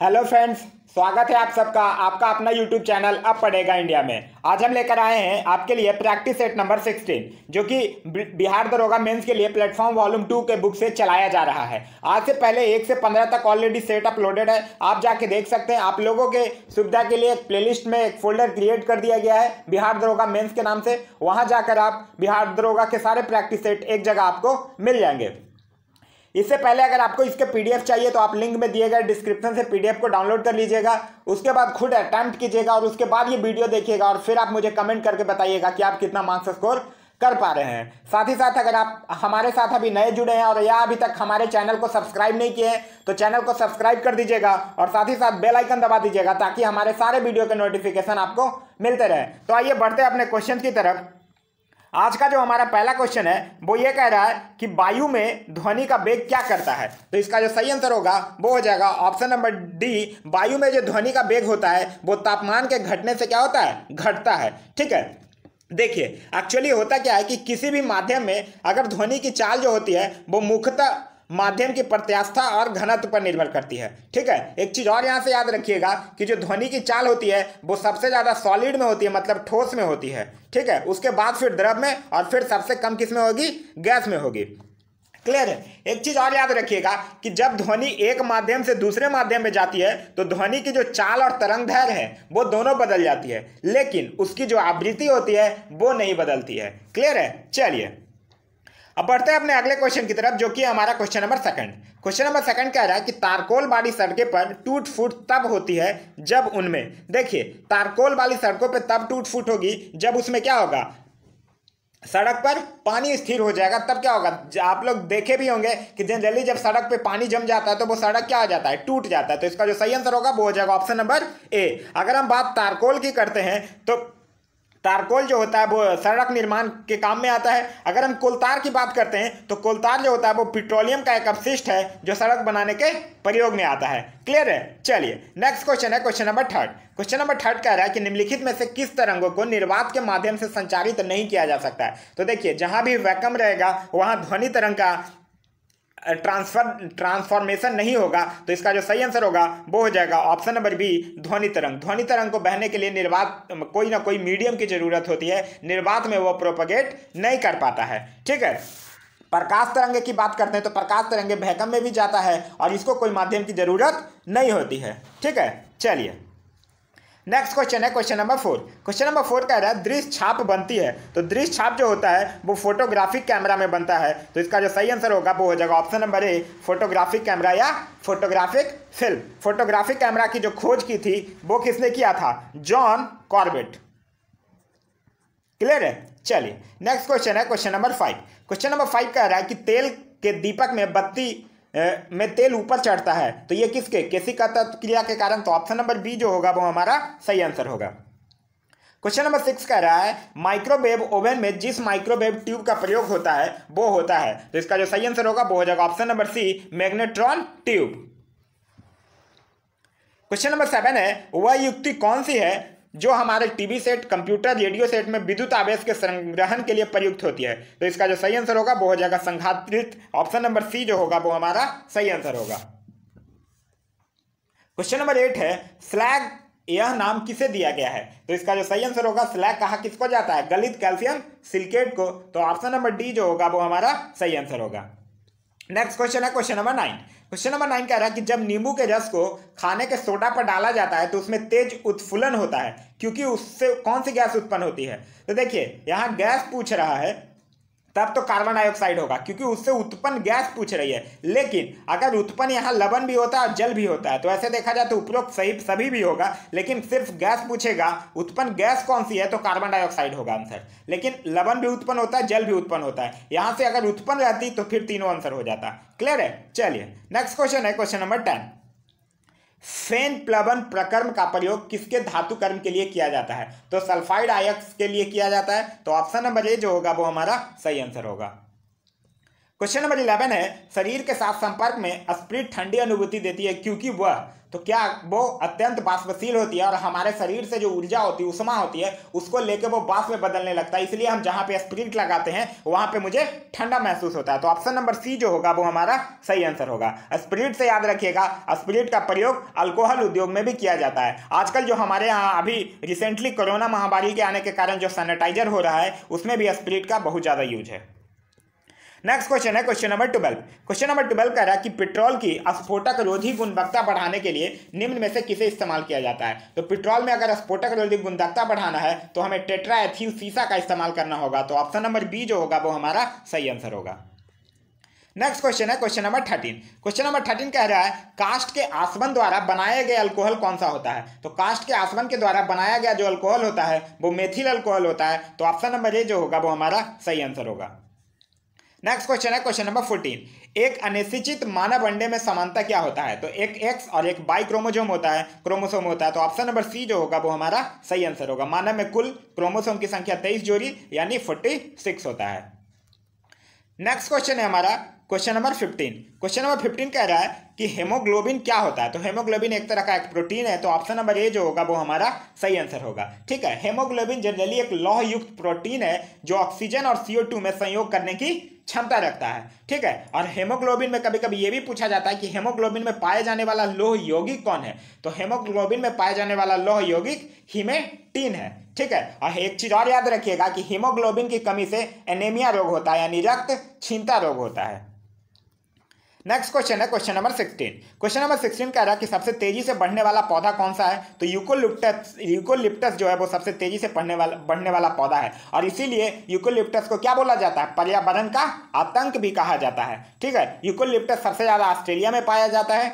Hello friends स्वागत है आप सबका। आपका अपना यूट्यूब चैनल अब पढ़ेगा इंडिया में। आज हम लेकर आए हैं आपके लिए प्रैक्टिस सेट नंबर 16 जो कि बिहार दरोगा मेंस के लिए प्लेटफॉर्म वॉल्यूम टू के बुक से चलाया जा रहा है। आज से पहले एक से पंद्रह तक ऑलरेडी सेट अपलोडेड है। आप जाके देख सकते हैं, आप लोगों के सुविधा के लिए एक प्लेलिस्ट में एक फोल्डर क्रिएट कर दिया गया है बिहार दरोगा मेन्स के नाम से। वहाँ जाकर आप बिहार दरोगा के सारे प्रैक्टिस सेट एक जगह आपको मिल जाएँगे। इससे पहले अगर आपको इसके पीडीएफ चाहिए तो आप लिंक में दिए गए डिस्क्रिप्शन से पीडीएफ को डाउनलोड कर लीजिएगा। उसके बाद खुद अटैम्प्ट कीजिएगा और उसके बाद ये वीडियो देखिएगा और फिर आप मुझे कमेंट करके बताइएगा कि आप कितना मार्क्स स्कोर कर पा रहे हैं। साथ ही साथ अगर आप हमारे साथ अभी नए जुड़े हैं और या अभी तक हमारे चैनल को सब्सक्राइब नहीं किए हैं तो चैनल को सब्सक्राइब कर दीजिएगा और साथ ही साथ बेल आइकन दबा दीजिएगा ताकि हमारे सारे वीडियो के नोटिफिकेशन आपको मिलते रहे। तो आइए बढ़ते अपने क्वेश्चन की तरफ़। आज का जो हमारा पहला क्वेश्चन है, वो ये कह रहा है कि वायु में ध्वनि का वेग क्या करता है? तो इसका जो सही आंसर होगा, वो हो जाएगा ऑप्शन नंबर डी वायु में जो ध्वनि का वेग होता है, वो तापमान के घटने से क्या होता है? घटता है। ठीक है? देखिए एक्चुअली होता क्या है कि किसी भी माध्यम में अगर ध्वनि की चाल जो होती है, वो मुख्यतः माध्यम की प्रत्यास्था और घनत्व पर निर्भर करती है। ठीक है? एक चीज़ और यहाँ से याद रखिएगा कि जो ध्वनि की चाल होती है, वो सबसे ज़्यादा सॉलिड में होती है मतलब ठोस में होती है। ठीक है? उसके बाद फिर द्रव में और फिर सबसे कम किसमें होगी? गैस में होगी। क्लियर है? एक चीज़ और याद रखिएगा कि जब ध्वनि एक माध्यम से दूसरे माध्यम में जाती है तो ध्वनि की जो चाल और तरंग धैर्य है, वो दोनों बदल जाती है। लेकिन उसकी जो आवृत्ति होती है, वो नहीं बदलती है। क्लियर है? चलिए। अब बढ़ते हैं अपने अगले क्वेश्चन की तरफ़, जो कि हमारा question number second question number second कह रहा है कि तारकोल वाली सड़कें पर टूट फूट तब होती है जब उनमें। देखिए, तारकोल वाली सड़कों पर तब टूट फूट होगी जब उसमें क्या होगा? सड़क पर पानी स्थिर हो जाएगा, तब क्या होगा? आप लोग देखे भी होंगे कि जनरली जब सड़क पे पानी जम जाता है तो वो सड़क क्या हो जाता है? टूट जाता है। तो इसका जो सही आंसर होगा वो हो जाएगा ऑप्शन नंबर ए अगर हम बात तारकोल की करते हैं तो तारकोल जो होता है वो सड़क निर्माण के काम में आता है। अगर हम कोलतार की बात करते हैं तो कोलतार जो होता है वो पेट्रोलियम का एक अपशिष्ट है, जो सड़क बनाने के प्रयोग में आता है। क्लियर है? चलिए नेक्स्ट क्वेश्चन है question number third question number third कह रहा है कि निम्नलिखित में से किस तरंगों को निर्वात के माध्यम से संचारित नहीं किया जा सकता है? तो देखिए, जहाँ भी वैकम रहेगा, वहाँ ध्वनि तरंग का ट्रांसफ़र ट्रांसफॉर्मेशन नहीं होगा तो इसका जो सही आंसर होगा, वो हो जाएगा ऑप्शन नंबर बी ध्वनि तरंग। ध्वनि तरंग को बहने के लिए निर्वात, कोई ना कोई मीडियम की ज़रूरत होती है। निर्वात में वो प्रोपगेट नहीं कर पाता है। ठीक है? प्रकाश तरंगे की बात करते हैं तो प्रकाश तरंगे भैकम में भी जाता है और इसको कोई माध्यम की ज़रूरत नहीं होती है। ठीक है? चलिए। नेक्स्ट क्वेश्चन है question number four question number four कह रहा है, दृश्य छाप बनती है। तो दृश्य छाप जो होता है, वो फोटोग्राफिक कैमरा में बनता है। तो इसका जो सही आंसर होगा, वो हो जाएगा option number A photographic camera या फोटोग्राफिक फ़िल्म फोटोग्राफिक कैमरा की जो खोज की थी, वो किसने किया था? जॉन कॉर्बेट क्लियर है? चलिए नेक्स्ट क्वेश्चन है question number five question number five कह रहा है कि तेल के दीपक में बत्ती में तेल ऊपर चढ़ता है। तो ये किसके? किसी का क्रिया के कारण तो ऑप्शन नंबर बी जो होगा वो हमारा सही आंसर होगा। क्वेश्चन नंबर सिक्स कह रहा है माइक्रोवेव ओवन में जिस माइक्रोवेव ट्यूब का प्रयोग होता है, वो होता है। तो इसका जो सही आंसर होगा वो हो जाएगा option number C magnetron tube question number seven है, वह युक्ति कौन सी है? जो हमारे TV set, computer, radio set में विद्युत आवेश के संग्रहण के लिए प्रयुक्त होती है। तो इसका जो सही आंसर होगा, वो हो जाएगा संघात्रित ऑप्शन नंबर सी जो होगा, वो हमारा सही आंसर होगा। क्वेश्चन नंबर एट है स्लैग यह नाम किसे दिया गया है? तो इसका जो सही आंसर होगा स्लैग कहा किसको जाता है? गलित कैल्शियम सिलिकेट को। तो ऑप्शन नंबर डी जो होगा, वो हमारा सही आंसर होगा। नेक्स्ट क्वेश्चन है question number nine question number nine कह रहा है कि जब नींबू के रस को खाने के सोडा पर डाला जाता है तो उसमें तेज उत्फुलन होता है, क्योंकि उससे कौन सी गैस उत्पन्न होती है? तो देखिए, यहाँ गैस पूछ रहा है तब तो कार्बन डाइऑक्साइड होगा, क्योंकि उससे उत्पन्न गैस पूछ रही है। लेकिन अगर उत्पन्न यहाँ लवण भी होता है और जल भी होता है तो ऐसे देखा जाए तो उपरोक्त सही सभी भी होगा, लेकिन सिर्फ़ गैस पूछेगा, उत्पन्न गैस कौन सी है तो कार्बन डाइऑक्साइड होगा आंसर लेकिन लवण भी उत्पन्न होता है, जल भी उत्पन्न होता है। यहाँ से अगर उत्पन्न रहती तो फिर तीनों आंसर हो जाता। क्लियर है? चलिए नेक्स्ट क्वेश्चन है क्वेश्चन नंबर टेन फेन प्लवन प्रकर्म का प्रयोग किसके धातु कर्म के लिए किया जाता है? तो सल्फाइड आयक्स के लिए किया जाता है। तो ऑप्शन नंबर ए जो होगा, वो हमारा सही आंसर होगा। क्वेश्चन नंबर इलेवन है, शरीर के साथ संपर्क में स्प्रिट ठंडी अनुभूति देती है क्योंकि वह तो क्या वो अत्यंत बाष्पशील होती है और हमारे शरीर से जो ऊर्जा होती है, उष्मा होती है, उसको लेके वो बाष्प में बदलने लगता है। इसलिए हम जहाँ पे स्प्रिट लगाते हैं, वहाँ पे मुझे ठंडा महसूस होता है। तो ऑप्शन नंबर सी जो होगा, वो हमारा सही आंसर होगा। स्प्रिट से याद रखिएगा स्प्रिट का प्रयोग अल्कोहल उद्योग में भी किया जाता है। आजकल जो हमारे यहाँ अभी रिसेंटली कोरोना महामारी के आने के कारण जो सैनिटाइजर हो रहा है, उसमें भी स्प्रिट का बहुत ज़्यादा यूज़ है। नेक्स्ट क्वेश्चन है question number twelve question number twelve कह रहा है कि पेट्रोल की स्फोटक रोधी गुणवत्ता बढ़ाने के लिए निम्न में से किसे इस्तेमाल किया जाता है? तो पेट्रोल में अगर स्फोटक रोधी गुणवत्ता बढ़ाना है तो हमें टेट्रा एथिल सीसा का इस्तेमाल करना होगा। तो ऑप्शन नंबर बी जो होगा, वो हमारा सही आंसर होगा। नेक्स्ट क्वेश्चन है question number thirteen question number thirteen कह रहा है कास्ट के आसवन द्वारा बनाया गया अल्कोहल कौन सा होता है? तो कास्ट के आसवन के द्वारा बनाया गया जो अल्कोहल होता है, वो मेथिल अल्कोहल होता है। तो ऑप्शन नंबर ए जो होगा, वो हमारा सही आंसर होगा। नेक्स्ट क्वेश्चन है क्वेश्चन नंबर फोर्टीन एक अनिश्चित मानव अंडे में समानता क्या होता है? तो एक एक्स और एक बाई क्रोमोजोम होता है, क्रोमोसोम होता है तो ऑप्शन नंबर सी जो होगा वो हमारा सही आंसर होगा। मानव में कुल क्रोमोसोम की संख्या तेईस जोड़ी, यानी फोर्टी सिक्स होता है। नेक्स्ट क्वेश्चन है हमारा question number fifteen question number fifteen कह रहा है कि हेमोग्लोबिन क्या होता है? तो हेमोग्लोबिन एक तरह का एक प्रोटीन है तो ऑप्शन नंबर ए जो होगा वो हमारा सही आंसर होगा। ठीक है हेमोग्लोबिन जनरली एक लौह युक्त प्रोटीन है, जो ऑक्सीजन और सीओ टू में संयोग करने की क्षमता रखता है, ठीक है? और हेमोग्लोबिन में कभी कभी ये भी पूछा जाता है कि हेमोग्लोबिन में पाए जाने वाला लोह यौगिक कौन है? तो हेमोग्लोबिन में पाए जाने वाला लोह यौगिक हिमेटीन है, ठीक है? और एक चीज़ और याद रखिएगा कि हीमोग्लोबिन की कमी से एनेमिया रोग होता है, यानी रक्त छीनता रोग होता है। नेक्स्ट क्वेश्चन है question number sixteen question number sixteen कह रहा है कि सबसे तेज़ी से बढ़ने वाला पौधा कौन सा है? तो यूकोलिप्टस यूकोलिप्टस जो है वो सबसे तेज़ी से बढ़ने वाला बढ़ने वाला पौधा है। और इसीलिए यूकोलिप्टस को क्या बोला जाता है? पर्यावरण का आतंक भी कहा जाता है। ठीक है? यूकोलिप्टस सबसे ज़्यादा ऑस्ट्रेलिया में पाया जाता है।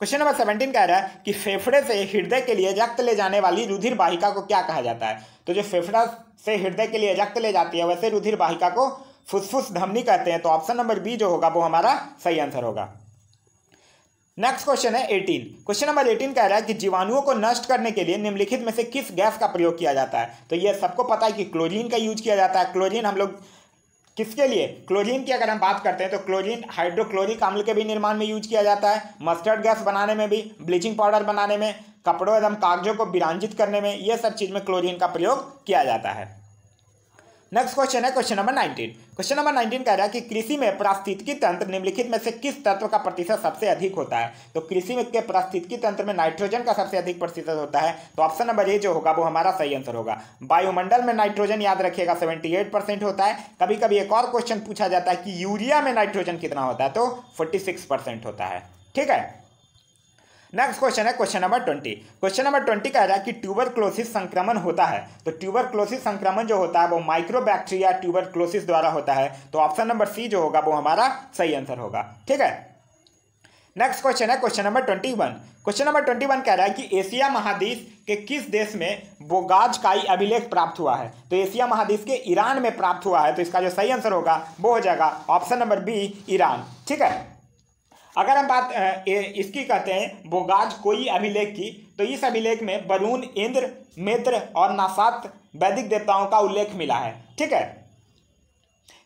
क्वेश्चन नंबर सेवनटीन कह रहा है कि फेफड़े से हृदय के लिए रक्त ले जाने वाली रुधिर वाहिका को क्या कहा जाता है? तो जो फेफड़ा से हृदय के लिए रक्त ले जाती है, वैसे रुधिर वाहिका को फुसफुस धमनी कहते हैं तो ऑप्शन नंबर बी जो होगा, वो हमारा सही आंसर होगा। नेक्स्ट क्वेश्चन है 18 क्वेश्चन नंबर 18 कह रहा है कि जीवाणुओं को नष्ट करने के लिए निम्नलिखित में से किस गैस का प्रयोग किया जाता है? तो ये सबको पता है कि क्लोरीन का यूज़ किया जाता है। क्लोरीन हम लोग किसके लिए? क्लोरीन की अगर हम बात करते हैं तो क्लोरीन हाइड्रोक्लोरिक अम्ल के भी निर्माण में यूज़ किया जाता है। मस्टर्ड गैस बनाने में भी ब्लीचिंग पाउडर बनाने में, कपड़ों एवं कागजों को विरांजित करने में यह सब चीज़ में क्लोरीन का प्रयोग किया जाता है। नेक्स्ट क्वेश्चन है question number nineteen question number nineteen कह रहा है कि कृषि में पारिस्थितिकी तंत्र निम्नलिखित में से किस तत्व का प्रतिशत सबसे अधिक होता है? तो कृषि में के पारिस्थितिकी तंत्र में नाइट्रोजन का सबसे अधिक प्रतिशत होता है तो ऑप्शन नंबर ए जो होगा वो हमारा सही आंसर होगा। वायुमंडल में नाइट्रोजन याद रखिएगा सेवेंटी होता है। कभी कभी एक और क्वेश्चन पूछा जाता है कि यूरिया में नाइट्रोजन कितना होता है तो फोर्टी होता है। ठीक है? नेक्स्ट क्वेश्चन है question number twenty question number twenty कह रहा है कि ट्यूबर क्लोसिस संक्रमण होता है। तो ट्यूबर क्लोसिस संक्रमण जो होता है, वो माइक्रोबैक्टीरिया ट्यूबर क्लोसिस द्वारा होता है। तो ऑप्शन नंबर सी जो होगा, वो हमारा सही आंसर होगा। ठीक है? नेक्स्ट क्वेश्चन है question number twenty one question number twenty one कह रहा है कि एशिया महादेश के किस देश में बोगाज काई अभिलेख प्राप्त हुआ है? तो एशिया महादेश के ईरान में प्राप्त हुआ है। तो इसका जो सही आंसर होगा, वो हो जाएगा ऑप्शन नंबर बी ईरान। ठीक है? अगर हम बात इसकी कहते हैं, बोगाज कोई अभिलेख की तो इस अभिलेख में वरुण, इंद्र, मित्र और नासात वैदिक देवताओं का उल्लेख मिला है। ठीक है?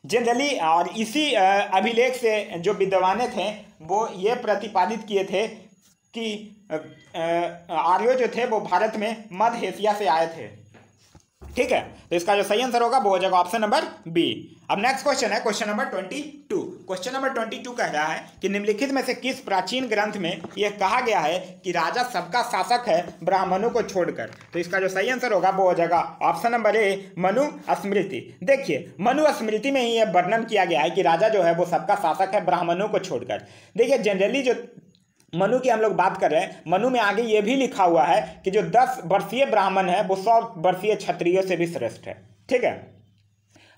जनरली और इसी अभिलेख से जो विद्वाने थे, वो ये प्रतिपादित किए थे कि आर्यो जो थे, वो भारत में मध्य एशिया से आए थे। ठीक है? तो इसका जो सही आंसर होगा, वो हो जाएगा ऑप्शन नंबर बी अब नेक्स्ट क्वेश्चन है question number twenty two question number twenty two कह रहा है कि निम्नलिखित में से किस प्राचीन ग्रंथ में यह कहा गया है कि राजा सबका शासक है ब्राह्मणों को छोड़कर? तो इसका जो सही आंसर होगा, वो हो जाएगा option number A Manu Smriti देखिए, मनु स्मृति में ही यह वर्णन किया गया है कि राजा जो है, वो सबका शासक है ब्राह्मणों को छोड़कर. देखिए जनरली जो मनु की हम लोग बात कर रहे हैं। मनु में आगे ये भी लिखा हुआ है कि जो दस वर्षीय ब्राह्मण है, वो सौ वर्षीय क्षत्रियो से भी श्रेष्ठ है। ठीक है?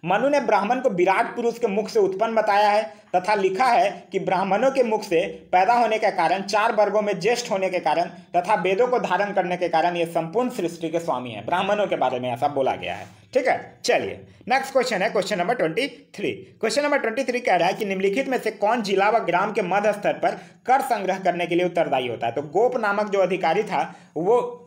मनु ने ब्राह्मण को विराट पुरुष के मुख से उत्पन्न बताया है, तथा लिखा है कि ब्राह्मणों के मुख से पैदा होने के कारण, चार वर्गों में ज्येष्ठ होने के कारण, तथा वेदों को धारण करने के कारण ये संपूर्ण सृष्टि के स्वामी है। ब्राह्मणों के बारे में ऐसा बोला गया है। ठीक है? चलिए नेक्स्ट क्वेश्चन है question number twenty three question number twenty three कह रहा है कि निम्नलिखित में से कौन जिला व ग्राम के मध्य स्तर पर कर संग्रह करने के लिए उत्तरदायी होता है? तो गोप नामक जो अधिकारी था, वो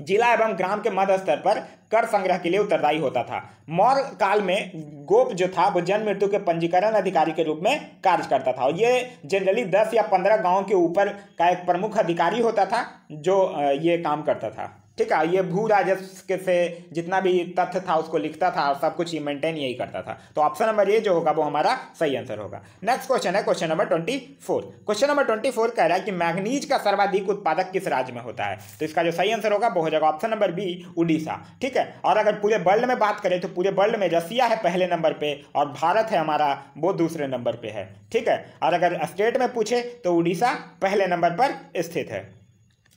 जिला एवं ग्राम के मध्य स्तर पर कर संग्रह के लिए उत्तरदायी होता था। मौर्य काल में गोप जो था, वो जन्म मृत्यु के पंजीकरण अधिकारी के रूप में कार्य करता था। और ये जनरली दस या पंद्रह गाँव के ऊपर का एक प्रमुख अधिकारी होता था, जो ये काम करता था। ठीक है, ये भू राजस्व से जितना भी तथ्य था, उसको लिखता था और सब कुछ ये मेंटेन यही करता था। तो ऑप्शन नंबर ये जो होगा, वो हमारा सही आंसर होगा। नेक्स्ट क्वेश्चन है question number twenty four question number twenty four कह रहा है कि मैग्नीज का सर्वाधिक उत्पादक किस राज्य में होता है? तो इसका जो सही आंसर होगा, वो हो जाएगा ऑप्शन नंबर बी उड़ीसा। ठीक है? और अगर पूरे वर्ल्ड में बात करें तो पूरे वर्ल्ड में रसिया है पहले नंबर पर और भारत है हमारा, वो दूसरे नंबर पर है। ठीक है? और अगर स्टेट में पूछे तो उड़ीसा पहले नंबर पर स्थित है।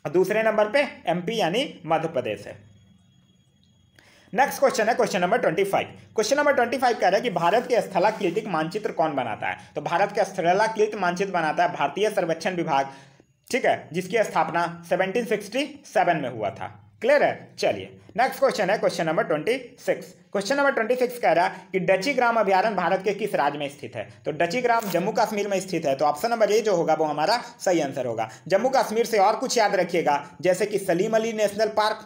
दूसरे नंबर पे एमपी यानी मध्य प्रदेश है। नेक्स्ट क्वेश्चन है question number twenty five question number twenty five कह रहा है कि भारत के स्थलाकृतिक मानचित्र कौन बनाता है? तो भारत के स्थलाकृत मानचित्र बनाता है भारतीय सर्वेक्षण विभाग, ठीक है, जिसकी स्थापना 1767 में हुआ था। क्लियर है चलिए नेक्स्ट क्वेश्चन है question number twenty six question number twenty six कह रहा है कि डची ग्राम अभ्यारण भारत के किस राज्य में स्थित है? तो डची ग्राम जम्मू कश्मीर में स्थित है तो ऑप्शन नंबर ए जो होगा वो हमारा सही आंसर होगा। जम्मू कश्मीर से और कुछ याद रखिएगा, जैसे कि Salim Ali national park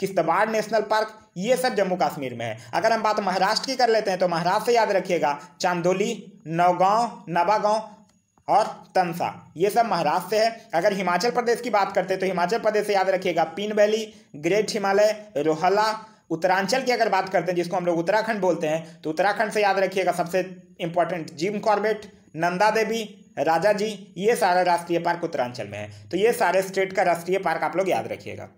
Kishtwar national park, ये सब जम्मू कश्मीर में है। अगर हम बात महाराष्ट्र की कर लेते हैं तो महाराष्ट्र से याद रखिएगा, चांदोली, नौगांव, नवागांव और तनसा, ये सब महाराष्ट्र से है। अगर हिमाचल प्रदेश की बात करते हैं तो हिमाचल प्रदेश से याद रखिएगा, पीन वैली, ग्रेट हिमालय, रोहला, उत्तरांचल की अगर बात करते हैं, जिसको हम लोग उत्तराखंड बोलते हैं तो उत्तराखंड से याद रखिएगा सबसे important Jim Corbett, Nanda Devi, Rajaji, ये सारे राष्ट्रीय पार्क उत्तरांचल में है। तो ये सारे स्टेट का राष्ट्रीय पार्क आप लोग याद रखिएगा।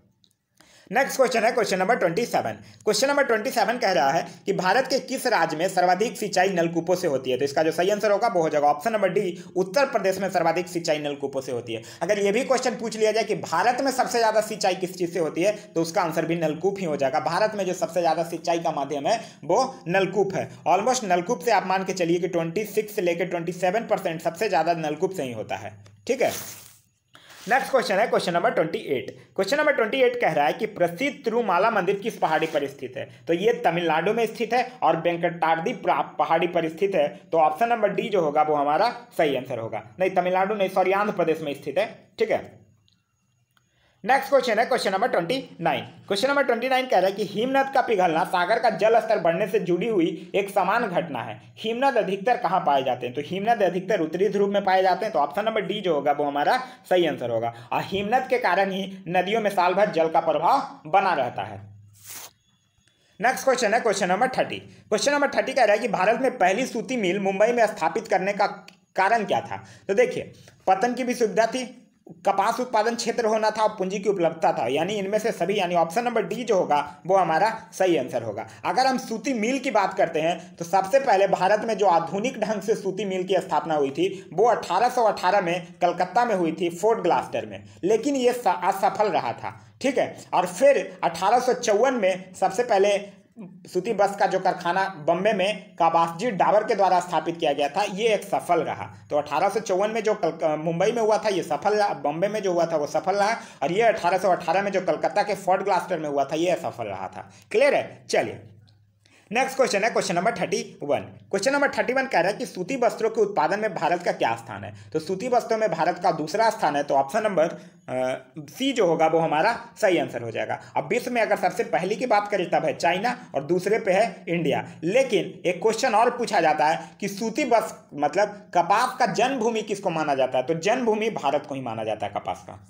नेक्स्ट क्वेश्चन है question number twenty seven question number twenty seven कह रहा है कि भारत के किस राज्य में सर्वाधिक सिंचाई नलकूपों से होती है? तो इसका जो सही आंसर होगा, वो हो जाएगा option number D Uttar Pradesh में सर्वाधिक सिंचाई नलकूपों से होती है। अगर ये भी क्वेश्चन पूछ लिया जाए कि भारत में सबसे ज़्यादा सिंचाई किस चीज़ से होती है तो उसका आंसर भी नलकूप ही हो जाएगा। भारत में जो सबसे ज़्यादा सिंचाई का माध्यम है, वो नलकूप है। ऑलमोस्ट नलकूप से आप मान के चलिए कि ट्वेंटी से लेकर ट्वेंटी सबसे ज़्यादा नलकूप से ही होता है। ठीक है? नेक्स्ट क्वेश्चन है question number twenty eight question number twenty eight कह रहा है कि प्रसिद्ध तिरुमाला मंदिर किस पहाड़ी पर स्थित है? तो ये तमिलनाडु में स्थित है और वेंकटारदी पहाड़ी पर स्थित है। तो ऑप्शन नंबर डी जो होगा वो हमारा सही आंसर होगा। नहीं, तमिलनाडु नहीं सॉरी आंध्र प्रदेश में स्थित है। ठीक है? नेक्स्ट क्वेश्चन है question number twenty nine question number twenty nine कह रहा है कि हिमनद का पिघलना सागर का जल स्तर बढ़ने से जुड़ी हुई एक समान घटना है। हिमनद अधिकतर कहाँ पाए जाते हैं? तो हिमनद अधिकतर उत्तरी ध्रुव में पाए जाते हैं तो ऑप्शन नंबर डी जो होगा, वो हमारा सही आंसर होगा। और हिमनद के कारण ही नदियों में साल भर जल का प्रभाव बना रहता है। नेक्स्ट क्वेश्चन है question number thirty question number thirty कह रहा है कि भारत में पहली सूती मिल मुंबई में स्थापित करने का कारण क्या था? तो देखिए, पतन की भी सुविधा थी कपास उत्पादन क्षेत्र होना था और पूंजी की उपलब्धता था। यानी इनमें से सभी, यानी ऑप्शन नंबर डी जो होगा, वो हमारा सही आंसर होगा। अगर हम सूती मिल की बात करते हैं तो सबसे पहले भारत में जो आधुनिक ढंग से सूती मिल की स्थापना हुई थी, वो 1818 में कलकत्ता में हुई थी फोर्ट ग्लास्टर में। लेकिन ये असफल रहा था, ठीक है? और फिर अठारह सौ चौवन में सबसे पहले सूती बस का जो कारखाना बम्बे में काबासजी डावर के द्वारा स्थापित किया गया था, ये एक सफल रहा। तो अठारह सौ चौवन में जो मुंबई में हुआ था, ये सफल रहा। बम्बे में जो हुआ था, वो सफल रहा। और ये अठारह सौ अठारह में जो कलकत्ता के फोर्ट ग्लास्टर में हुआ था, ये असफल रहा था। क्लियर है? चलिए नेक्स्ट क्वेश्चन है question number thirty one question number thirty one कह रहा है कि सूती वस्त्रों के उत्पादन में भारत का क्या स्थान है? तो सूती वस्त्रों में भारत का दूसरा स्थान है तो ऑप्शन नंबर सी जो होगा वो हमारा सही आंसर हो जाएगा। अब विश्व में अगर सबसे पहली की बात करें तब है चाइना और दूसरे पे है इंडिया। लेकिन एक क्वेश्चन और पूछा जाता है कि सूती वस्त्र मतलब कपास का जन्मभूमि किसको माना जाता है? तो जन्मभूमि भारत को ही माना जाता है कपास का।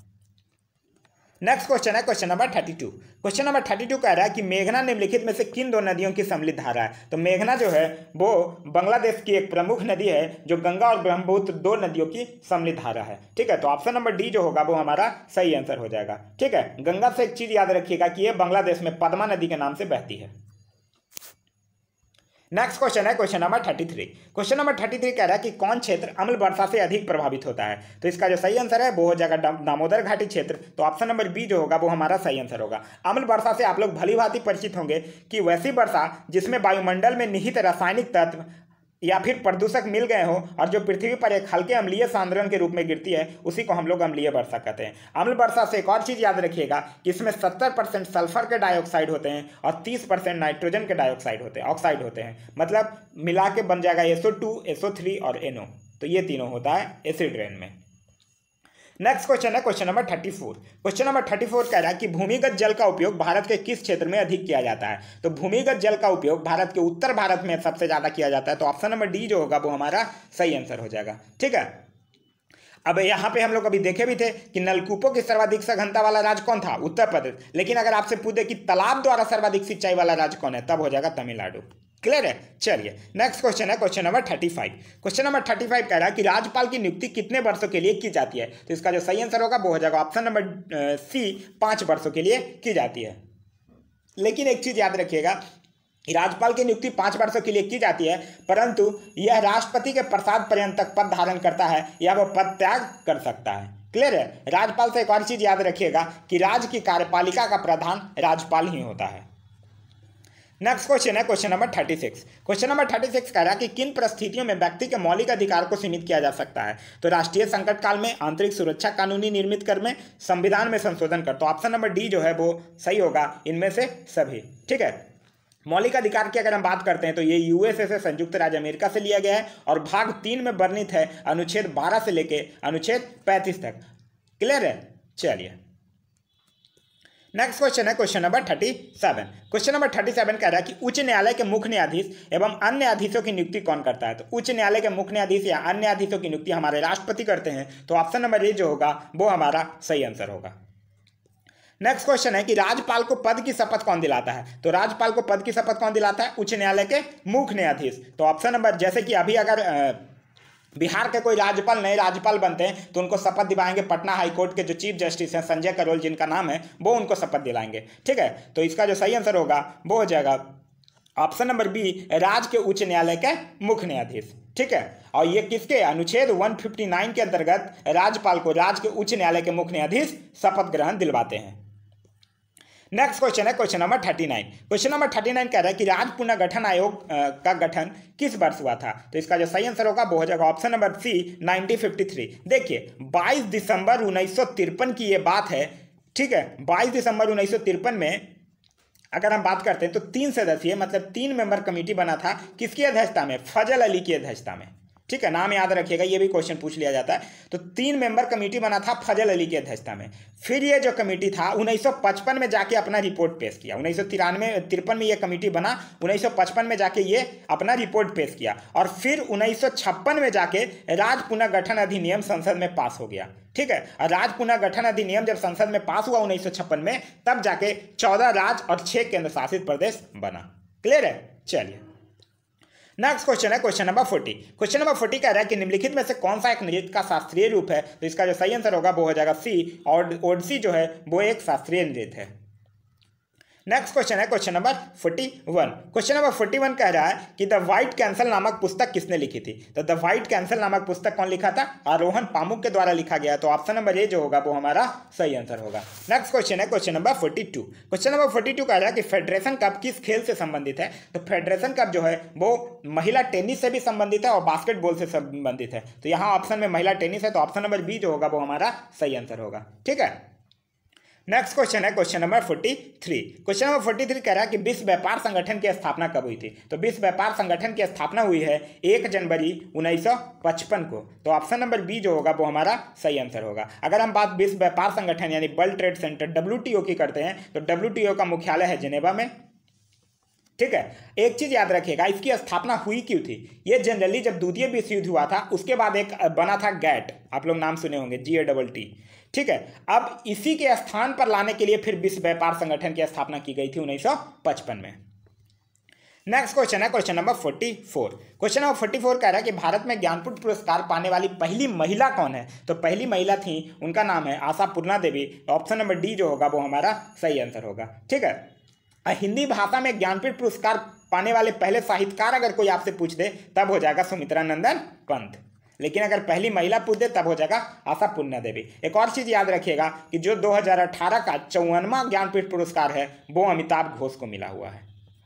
नेक्स्ट क्वेश्चन है question number thirty two question number thirty two कह रहा है कि मेघना निम्नलिखित में से किन दो नदियों की सम्मिलित धारा है? तो मेघना जो है, वो बांग्लादेश की एक प्रमुख नदी है, जो गंगा और ब्रह्मपुत्र दो नदियों की सम्मिलित धारा है। ठीक है तो ऑप्शन नंबर डी जो होगा, वो हमारा सही आंसर हो जाएगा। ठीक है, गंगा से एक चीज़ याद रखिएगा कि यह बांग्लादेश में पदमा नदी के नाम से बहती है। नेक्स्ट क्वेश्चन है question number thirty three question number thirty three कह रहा है कि कौन क्षेत्र अम्ल वर्षा से अधिक प्रभावित होता है? तो इसका जो सही आंसर है, वो हो जाएगा दामोदर घाटी क्षेत्र। तो ऑप्शन नंबर बी जो होगा, वो हमारा सही आंसर होगा। अम्ल वर्षा से आप लोग भली भांति परिचित होंगे कि वैसी वर्षा जिसमें वायुमंडल में निहित रासायनिक तत्व या फिर प्रदूषक मिल गए हो और जो पृथ्वी पर एक हल्के अम्लीय सांद्रण के रूप में गिरती है, उसी को हम लोग अम्लीय वर्षा कहते हैं। अम्ल वर्षा से एक और चीज़ याद रखिएगा कि इसमें सत्तर परसेंट सल्फ़र के डाइऑक्साइड होते हैं और तीस परसेंट नाइट्रोजन के डाइऑक्साइड होते हैं, ऑक्साइड होते हैं। मतलब मिला के बन जाएगा एसओ टू, एसओ थ्री और एनओ। तो ये तीनों होता है एसिड रेन में। नेक्स्ट क्वेश्चन है question number thirty four question number thirty four कह रहा है कि भूमिगत जल का उपयोग भारत के किस क्षेत्र में अधिक किया जाता है? तो भूमिगत जल का उपयोग भारत के उत्तर भारत में सबसे ज़्यादा किया जाता है तो ऑप्शन नंबर डी जो होगा वो हमारा सही आंसर हो जाएगा। ठीक है? अब यहाँ पे हम लोग अभी देखे भी थे कि नलकूपों की सर्वाधिक सघनता वाला राज्य कौन था? उत्तर प्रदेश। लेकिन अगर आपसे पूछे कि तालाब द्वारा सर्वाधिक सिंचाई वाला राज्य कौन है, तब हो जाएगा तमिलनाडु। क्लियर है? चलिए नेक्स्ट क्वेश्चन है question number thirty five question number thirty five कह रहा है कि राज्यपाल की नियुक्ति कितने वर्षों के लिए की जाती है? तो इसका जो सही आंसर होगा, वो हो जाएगा ऑप्शन नंबर सी पाँच वर्षों के लिए की जाती है। लेकिन एक चीज़ याद रखिएगा, राज्यपाल की नियुक्ति पाँच वर्षों के लिए की जाती है, परंतु यह राष्ट्रपति के प्रसाद पर्यंत तक पद धारण करता है या वह पद त्याग कर सकता है। क्लियर है? राज्यपाल से एक और चीज़ याद रखिएगा कि राज्य की कार्यपालिका का प्रधान राज्यपाल ही होता है। नेक्स्ट क्वेश्चन है question number thirty six question number thirty six कह रहा है कि किन परिस्थितियों में व्यक्ति के मौलिक अधिकार को सीमित किया जा सकता है? तो राष्ट्रीय संकट काल में, आंतरिक सुरक्षा कानूनी निर्मित कर में, संविधान में संशोधन कर। तो ऑप्शन नंबर डी जो है वो सही होगा, इनमें से सभी। ठीक है? मौलिक अधिकार की अगर हम बात करते हैं तो ये यूएसए से संयुक्त राज्य अमेरिका से लिया गया है और भाग तीन में वर्णित है अनुच्छेद बारह से लेकर अनुच्छेद पैंतीस तक। क्लियर है? चलिए। नेक्स्ट क्वेश्चन है question number thirty seven question number thirty seven कह रहा है कि उच्च न्यायालय के मुख्य न्यायाधीश एवं अन्य न्यायाधीशों की नियुक्ति कौन करता है? तो उच्च न्यायालय के मुख्य न्यायाधीश या अन्य न्यायाधीशों की नियुक्ति हमारे राष्ट्रपति करते हैं तो ऑप्शन नंबर ए जो होगा, वो हमारा सही आंसर होगा। नेक्स्ट क्वेश्चन है कि राज्यपाल को पद की शपथ कौन दिलाता है? तो राज्यपाल को पद की शपथ कौन दिलाता है? उच्च न्यायालय के मुख्य न्यायाधीश। तो ऑप्शन नंबर जैसे कि अभी अगर बिहार के कोई राज्यपाल, नए राज्यपाल बनते हैं तो उनको शपथ दिलाएँगे पटना हाईकोर्ट के जो चीफ जस्टिस हैं, संजय करोल जिनका नाम है, वो उनको शपथ दिलाएँगे। ठीक है? तो इसका जो सही आंसर होगा, वो हो जाएगा ऑप्शन नंबर बी, राज्य के उच्च न्यायालय के मुख्य न्यायाधीश। ठीक है? और ये किसके अनुच्छेद 159 के अंतर्गत राज्यपाल को राज्य के उच्च न्यायालय के मुख्य न्यायाधीश शपथ ग्रहण दिलवाते हैं। नेक्स्ट क्वेश्चन है question number thirty nine question number thirty nine कह रहा है कि राज्य पुनर्गठन आयोग का गठन किस वर्ष हुआ था? तो इसका जो सही आंसर होगा, वो हो जाएगा ऑप्शन नंबर सी 1953 देखिए 22 दिसंबर उन्नीस सौ तिरपन की ये बात है, ठीक है? 22 दिसंबर उन्नीस सौ तिरपन में अगर हम बात करते हैं तो तीन सदस्यीय मतलब तीन मेंबर कमेटी बना था। किसकी अध्यक्षता में? फजल अली की अध्यक्षता में। ठीक है, नाम याद रखिएगा, ये भी क्वेश्चन पूछ लिया जाता है। तो तीन मेंबर कमेटी बना था फजल अली की अध्यक्षता में। फिर ये जो कमेटी था 1955 में जाके अपना रिपोर्ट पेश किया। उन्नीस सौ तिरानवे, तिरपन में ये कमेटी बना 1955 में जाके ये अपना रिपोर्ट पेश किया। और फिर उन्नीस सौ छप्पन में जाके राज पुनर्गठन अधिनियम संसद में पास हो गया। ठीक है, और राज पुनर्गठन अधिनियम जब संसद में पास हुआ उन्नीस सौ छप्पन में, तब जाके चौदह राज्य और छह केंद्र शासित प्रदेश बना। क्लियर है? चलिए। नेक्स्ट क्वेश्चन है question number forty question number forty कह रहा है कि निम्नलिखित में से कौन सा एक नृत्य का शास्त्रीय रूप है? तो इसका जो सही आंसर होगा वो हो जाएगा सी और ओडसी जो है, वो एक शास्त्रीय नृत्य है। नेक्स्ट क्वेश्चन है question number forty one question number forty one कह रहा है कि द व्हाइट कैंसल नामक पुस्तक किसने लिखी थी? तो द व्हाइट कैंसल नामक पुस्तक कौन लिखा था? आरोहन पामुक के द्वारा लिखा गया। तो ऑप्शन नंबर ए जो होगा, वो हमारा सही आंसर होगा। नेक्स्ट क्वेश्चन है question number forty two question number forty two कह रहा है कि फेडरेशन कप किस खेल से संबंधित है? तो फेडरेशन कप जो है, वो महिला टेनिस से भी संबंधित है और बास्केटबॉल से संबंधित है। तो यहाँ ऑप्शन में महिला टेनिस है तो ऑप्शन नंबर बी जो होगा, वो हमारा सही आंसर होगा। ठीक है? नेक्स्ट क्वेश्चन है question number forty three question number forty three कह रहा है कि विश्व व्यापार संगठन की स्थापना कब हुई थी? तो विश्व व्यापार संगठन की स्थापना हुई है एक जनवरी उन्नीस सौ पचपन को। तो ऑप्शन नंबर बी जो होगा, वो हमारा सही आंसर होगा। अगर हम बात विश्व व्यापार संगठन यानी वर्ल्ड ट्रेड सेंटर डब्ल्यू की करते हैं तो डब्ल्यूटीओ का मुख्यालय है जिनेवा में। ठीक है? एक चीज़ याद रखिएगा, इसकी स्थापना हुई क्यों थी? ये जनरली जब द्वितीय विश्व युद्ध हुआ था, उसके बाद एक बना था गैट। आप लोग नाम सुने होंगे जी ए डबल टी ठीक है? अब इसी के स्थान पर लाने के लिए फिर विश्व व्यापार संगठन की स्थापना की गई थी उन्नीस सौ पचपन में। नेक्स्ट क्वेश्चन है question number forty four question number forty four कह रहा है कि भारत में ज्ञानपुट पुरस्कार पाने वाली पहली महिला कौन है? तो पहली महिला थी, उनका नाम है Ashapurna Devi. Option number D जो होगा वो हमारा सही आंसर होगा। ठीक है? हिंदी भाषा में ज्ञानपीठ पुरस्कार पाने वाले पहले साहित्यकार अगर कोई आपसे पूछ दे, तब हो जाएगा सुमित्रा नंदन पंत। लेकिन अगर पहली महिला दे तब हो जाएगा आशा पुण्य देवी। एक और चीज़ याद रखिएगा कि जो 2018 का चौवनवा ज्ञानपीठ पुरस्कार है, वो अमिताभ घोष को मिला हुआ है।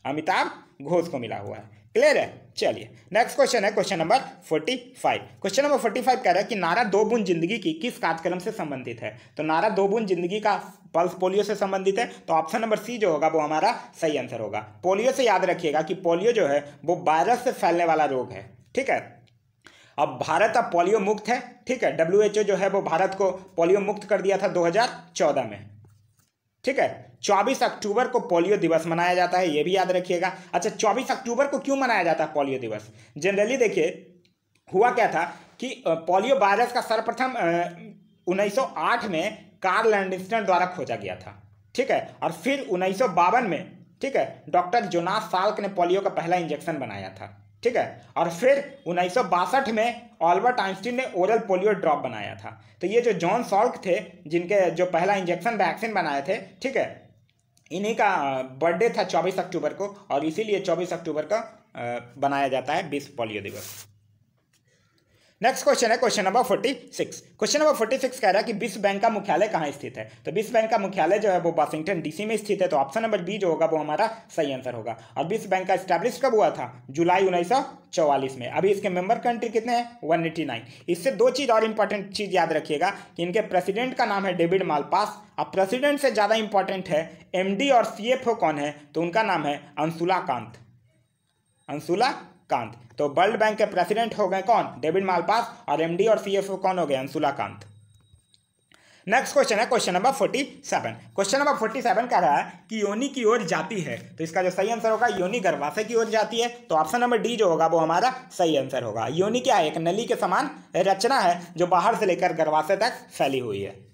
अमिताभ घोष को मिला हुआ है। क्लियर है? चलिए नेक्स्ट क्वेश्चन है question number forty five question number forty five कह रहा है कि नारा दो बूंद ज़िंदगी की किस कार्यक्रम से संबंधित है? तो नारा दो बूंद ज़िंदगी का पल्स पोलियो से संबंधित है तो ऑप्शन नंबर सी जो होगा, वो हमारा सही आंसर होगा। पोलियो से याद रखिएगा कि पोलियो जो है, वो वायरस से फैलने वाला रोग है। ठीक है? अब भारत अब पोलियो मुक्त है, ठीक है? डब्ल्यू जो है वो भारत को पोलियो मुक्त कर दिया था 2014 में। ठीक है? 24 अक्टूबर को पोलियो दिवस मनाया जाता है, ये भी याद रखिएगा। अच्छा 24 अक्टूबर को क्यों मनाया जाता है पोलियो दिवस? जनरली देखिए, हुआ क्या था कि पोलियो वायरस का सर्वप्रथम 1908 में कार्ल लैंडिस्टन द्वारा खोजा गया था। ठीक है? और फिर उन्नीस सौ बावन में, ठीक है? डॉक्टर जोनास साल्क ने पोलियो का पहला इंजेक्शन बनाया था। ठीक है? और फिर उन्नीस सौ बासठ में ऑल्बर्ट आइंस्टीन ने ओरल पोलियो ड्रॉप बनाया था। तो ये जो जॉन सॉल्क थे, जिनके जो पहला इंजेक्शन वैक्सीन बनाए थे, ठीक है? इन्हीं का बर्थडे था 24 अक्टूबर को, और इसीलिए 24 अक्टूबर का बनाया जाता है विश्व पोलियो दिवस। नेक्स्ट क्वेश्चन है question number forty six question number forty six कह रहा है कि विश्व बैंक का मुख्यालय कहाँ स्थित है? तो विश्व बैंक का मुख्यालय जो है वो वाशिंगटन डीसी में स्थित है तो ऑप्शन नंबर बी जो होगा वो हमारा सही आंसर होगा। और विश्व बैंक का स्टैब्लिश कब हुआ था? जुलाई उन्नीस चौवालीस में। अभी इसके मेंबर कंट्री कितने हैं? वन इससे दो चीज़ और इंपॉर्टेंट चीज़ याद रखिएगा कि इनके प्रेसिडेंट का नाम है डेविड मालपास। अब प्रेसिडेंट से ज़्यादा इंपॉर्टेंट है एमडी और सीएफओ कौन है? तो उनका नाम है अंशुला कांत। अंशुला कांत। तो वर्ल्ड बैंक के प्रेसिडेंट हो गए कौन? डेविड मालपास और एमडी और सीएफओ कौन हो गए? अंशुला कांत। नेक्स्ट क्वेश्चन है question number forty seven question number forty seven कह रहा है कि योनि की ओर जाती है। तो इसका जो सही आंसर होगा, योनि गर्भाशय की ओर जाती है। तो ऑप्शन नंबर डी जो होगा, वो हमारा सही आंसर होगा। योनि क्या है? एक नली के समान रचना है जो बाहर से लेकर गर्भाशय तक फैली हुई है।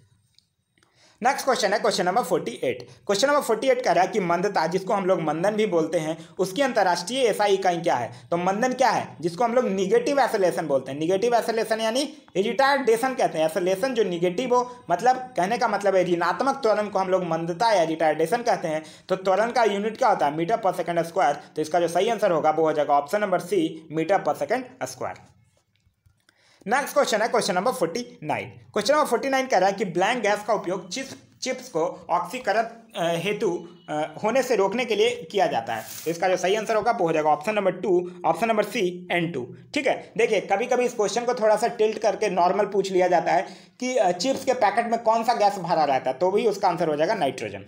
नेक्स्ट क्वेश्चन है question number forty eight question number forty eight कह रहा है कि मंदता, जिसको हम लोग मंदन भी बोलते हैं, उसकी अंतर्राष्ट्रीय एसआई इकाई क्या है? तो मंदन क्या है? जिसको हम लोग निगेटिव एसोलेशन बोलते हैं। निगेटिव एसोलेशन यानी रिटायर्डेशन कहते हैं। एसोलेशन जो निगेटिव हो मतलब कहने का मतलब है ऋणात्मक त्वरण को हम लोग मंदता या रिटायर्डेशन कहते हैं। तो त्वरण का यूनिट क्या होता है? मीटर पर सेकेंड स्क्वायर तो इसका जो सही आंसर होगा वो हो जाएगा ऑप्शन नंबर सी मीटर पर सेकेंड स्क्वायर नेक्स्ट क्वेश्चन है question number forty nine question number forty nine कह रहा है कि ब्लैंक गैस का उपयोग चिप्स चिप्स को ऑक्सीकरण हेतु होने से रोकने के लिए किया जाता है। इसका जो सही आंसर होगा वो हो जाएगा option number two option number C N two ठीक है? देखिए कभी कभी इस क्वेश्चन को थोड़ा सा टिल्ट करके नॉर्मल पूछ लिया जाता है कि चिप्स के पैकेट में कौन सा गैस भरा रहता है तो भी उसका आंसर हो जाएगा नाइट्रोजन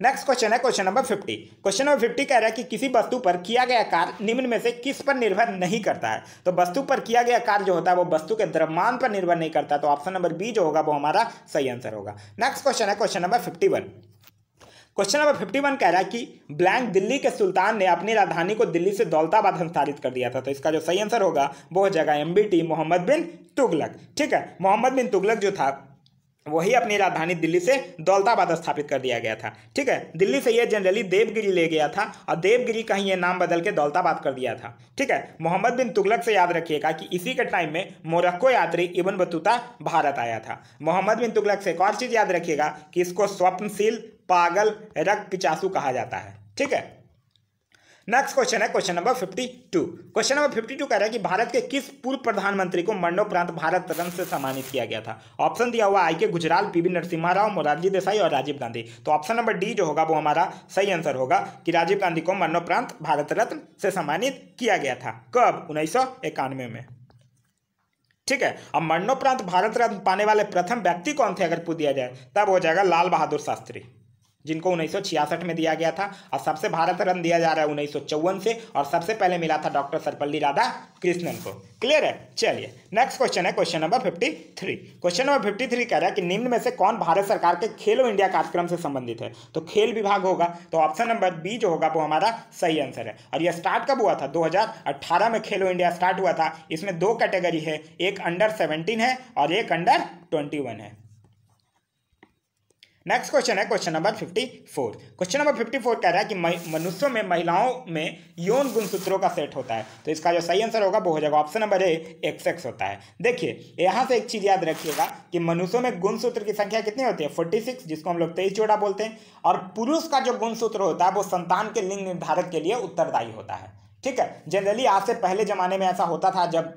नेक्स्ट क्वेश्चन है question number fifty question number fifty कह रहा है कि किसी वस्तु पर किया गया कार्य निम्न में से किस पर निर्भर नहीं करता है? तो वस्तु पर किया गया कार्य जो होता है, वो वस्तु के द्रव्यमान पर निर्भर नहीं करता तो ऑप्शन नंबर बी जो होगा, वो हमारा सही आंसर होगा। नेक्स्ट क्वेश्चन है question number fifty question number fifty one कह रहा है कि ब्लैंक दिल्ली के सुल्तान ने अपनी राजधानी को दिल्ली से दौलताबाद हस्तांतरित कर दिया था। तो इसका जो सही आंसर होगा, वो हो जाएगा एमबीटी मोहम्मद बिन तुगलक। ठीक है? मोहम्मद बिन तुगलक जो था वही अपनी राजधानी दिल्ली से दौलताबाद स्थापित कर दिया गया था। ठीक है? दिल्ली से यह जनरली देवगिरी ले गया था और देवगिरी का ही ये नाम बदल के दौलताबाद कर दिया था। ठीक है? मोहम्मद बिन तुगलक से याद रखिएगा कि इसी के टाइम में मोरक्को यात्री इबन बतूता भारत आया था। मोहम्मद बिन तुगलक से एक और चीज़ याद रखिएगा कि इसको स्वप्नशील, पागल, रक्त पिचासू कहा जाता है। ठीक है? नेक्स्ट क्वेश्चन है question number fifty two question number fifty two कह रहा है कि भारत के किस पूर्व प्रधानमंत्री को मरणोपरांत भारत रत्न से सम्मानित किया गया था? ऑप्शन दिया हुआ I K Gujral PV Narasimha Rao, Morarji Desai और राजीव गांधी। तो ऑप्शन नंबर डी जो होगा वो हमारा सही आंसर होगा कि राजीव गांधी को मरणोपरांत भारत रत्न से सम्मानित किया गया था। कब? उन्नीस सौ इक्यानवे में। ठीक है? अब मरणोपरांत भारत रत्न पाने वाले प्रथम व्यक्ति कौन थे? अगर पूछ दिया जाए, तब हो जाएगा लाल बहादुर शास्त्री। जिनको उन्नीस सौ छियासठ में दिया गया था। और सबसे भारत रत्न दिया जा रहा है उन्नीस सौ चौवन से, और सबसे पहले मिला था डॉक्टर सर्वपल्ली राधा कृष्णन को। क्लियर है? चलिए नेक्स्ट क्वेश्चन है question number fifty three question number fifty three कह रहा है कि निम्न में से कौन भारत सरकार के खेलो इंडिया कार्यक्रम से संबंधित है? तो खेल विभाग होगा तो ऑप्शन नंबर बी जो होगा, वो हमारा सही आंसर है। और यह स्टार्ट कब हुआ था? दो में खेलो इंडिया स्टार्ट हुआ था। इसमें दो कैटेगरी है, एक अंडर सेवनटीन है, और एक अंडर ट्वेंटी है। नेक्स्ट क्वेश्चन है question number fifty four question number fifty four कह रहा है कि मनुष्यों में, महिलाओं में यौन गुणसूत्रों का सेट होता है। तो इसका जो सही आंसर होगा, वो हो जाएगा option number A X X होता है। देखिए, यहाँ से एक चीज़ याद रखिएगा कि मनुष्यों में गुणसूत्र की संख्या कितनी होती है? फोर्टी सिक्स जिसको हम लोग तेईस जोड़ा बोलते हैं। और पुरुष का जो गुणसूत्र होता है, वो संतान के लिंग निर्धारक के लिए उत्तरदायी होता है। ठीक है? जनरली आज से पहले जमाने में ऐसा होता था जब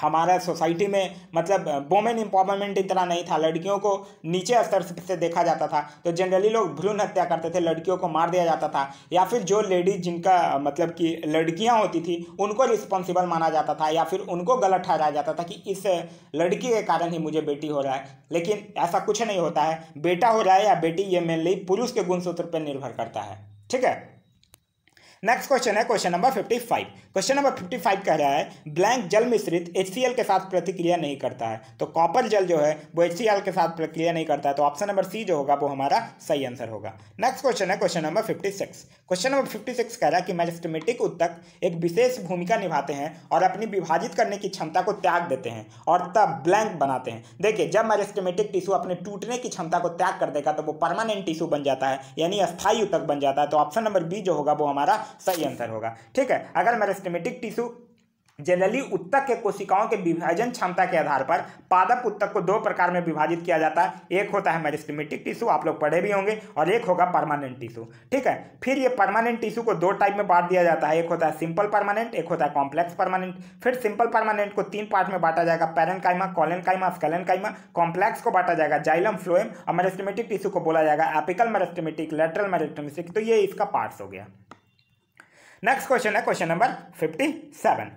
हमारा सोसाइटी में मतलब वोमेन एम्पावरमेंट इतना नहीं था। लड़कियों को नीचे स्तर से देखा जाता था। तो जनरली लोग भ्रूण हत्या करते थे, लड़कियों को मार दिया जाता था। या फिर जो लेडीज़ जिनका मतलब कि लड़कियाँ होती थी, उनको रिस्पॉन्सिबल माना जाता था या फिर उनको गलत ठहराया जाता था कि इस लड़की के कारण ही मुझे बेटी हो रहा है। लेकिन ऐसा कुछ नहीं होता है। बेटा हो रहा है या बेटी ये मेनली पुरुष के गुणसूत्र पर निर्भर करता है। ठीक है? नेक्स्ट क्वेश्चन है question number fifty five question number fifty five कह रहा है ब्लैंक जल मिश्रित HCL के साथ प्रतिक्रिया नहीं करता है। तो कॉपर जल जो है, वो HCL के साथ प्रतिक्रिया नहीं करता है। तो ऑप्शन नंबर सी जो होगा, वो हमारा सही आंसर होगा। नेक्स्ट क्वेश्चन है question number fifty six question number fifty six कह रहा है कि मैरिस्टमेटिक उत्तक एक विशेष भूमिका निभाते हैं और अपनी विभाजित करने की क्षमता को त्याग देते हैं और तब ब्लैंक बनाते हैं। देखिए, जब मैरिस्टमेटिक टिश्यू अपने टूटने की क्षमता को त्याग कर देगा तो वो परमानेंट टिश्यू बन जाता है, यानी अस्थायी उत्तक बन जाता है। तो ऑप्शन नंबर बी जो होगा, वो हमारा सही आंसर होगा। ठीक है, अगर मेरिस्टेमेटिक टिश्यू जनरली उत्तक के कोशिकाओं के विभाजन क्षमता के आधार पर पादप उत्तक को दो प्रकार में विभाजित किया जाता है। एक होता है मेरिस्टेमेटिक टिश्यू आप लोग पढ़े भी होंगे, और एक होगा परमानेंट टिश्यू ठीक है, फिर ये परमानेंट टिश्यू को दो टाइप में बांट दिया जाता है। एक होता है सिंपल परमानेंट एक होता है कॉम्प्लेक्स परमानेंट फिर सिंपल परमानेंट को तीन पार्ट में बांटा जाएगा parenchyma collenchyma sclerenchyma complex को बांटा जाएगा जाइलम फ्लोएम और मेरिस्टेमेटिक टिश्यू को बोला जाएगा एपिकल मेरिस्टेमेटिक लेटरल मेरिस्टेमेटिक तो ये इसका पार्ट्स हो गया। नेक्स्ट क्वेश्चन है question number fifty seven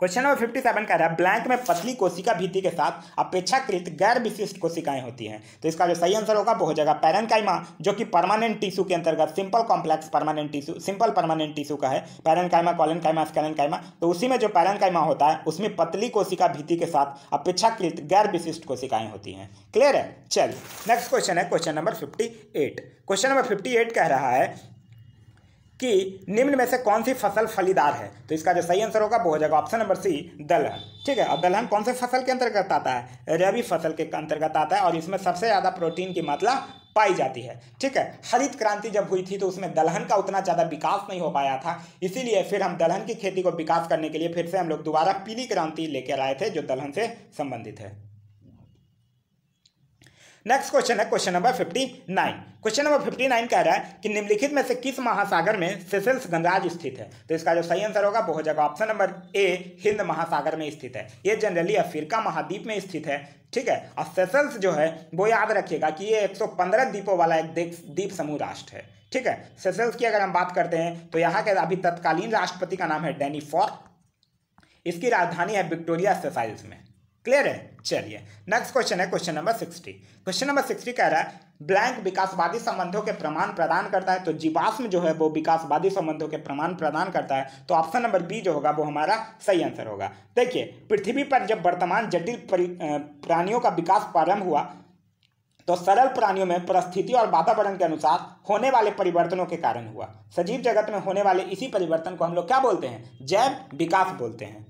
question number fifty seven कह रहा है ब्लैंक में पतली कोशिका भीति के साथ अपेक्षाकृत गैर विशिष्ट कोशिकाएँ होती हैं। तो इसका जो सही आंसर होगा, वो हो जाएगा पैरनकाइमा जो कि परमानेंट टिश्यू के अंतर्गत simple complex permanent tissue simple permanent tissue का है। पैरनकाइमा कॉलनकाइमा स्कैलनकाइमा तो उसी में जो पैरनकाइमा होता है, उसमें पतली कोशिका भीति के साथ अपेक्षाकृत गैर विशिष्ट कोशिकाएँ होती हैं। क्लियर है? चलिए नेक्स्ट क्वेश्चन है question number fifty question number fifty कह रहा है कि निम्न में से कौन सी फ़सल फलीदार है? तो इसका जो सही आंसर होगा, वो हो जाएगा ऑप्शन नंबर सी दलहन। ठीक है और दलहन कौन से फ़सल के अंतर्गत आता है? रबी फ़सल के अंतर्गत आता है और इसमें सबसे ज़्यादा प्रोटीन की मात्रा पाई जाती है। ठीक है, हरित क्रांति जब हुई थी तो उसमें दलहन का उतना ज़्यादा विकास नहीं हो पाया था। इसीलिए फिर हम दलहन की खेती को विकास करने के लिए फिर से हम लोग दोबारा पीली क्रांति लेकर आए थे, जो दलहन से संबंधित है। नेक्स्ट क्वेश्चन है question number fifty nine question number fifty nine कह रहा है कि निम्नलिखित में से किस महासागर में सेसेल्स गणराज स्थित है? तो इसका जो सही आंसर होगा, वो हो जाएगा ऑप्शन नंबर ए हिंद महासागर में स्थित है। ये जनरली अफ्रीका महाद्वीप में स्थित है, ठीक है? और सेसल्स जो है, वो याद रखिएगा कि ये 115 द्वीपों वाला एक द्वीप समूह राष्ट्र है, ठीक है? सेसल्स की अगर हम बात करते हैं तो यहाँ के अभी तत्कालीन राष्ट्रपति का नाम है डैनी फॉर इसकी राजधानी है विक्टोरिया सेसाइल्स में। क्लियर है? चलिए नेक्स्ट क्वेश्चन है question number sixty question number sixty कह रहा है ब्लैंक विकासवादी संबंधों के प्रमाण प्रदान करता है तो जीवाश्म जो है, वो विकासवादी संबंधों के प्रमाण प्रदान करता है तो ऑप्शन नंबर बी जो होगा, वो हमारा सही आंसर होगा. देखिए, पृथ्वी पर जब वर्तमान जटिल प्राणियों का विकास प्रारंभ हुआ तो सरल प्राणियों में परिस्थिति और वातावरण के अनुसार होने वाले परिवर्तनों के कारण हुआ. सजीव जगत में होने वाले इसी परिवर्तन को हम लोग क्या बोलते हैं? जैव विकास बोलते हैं.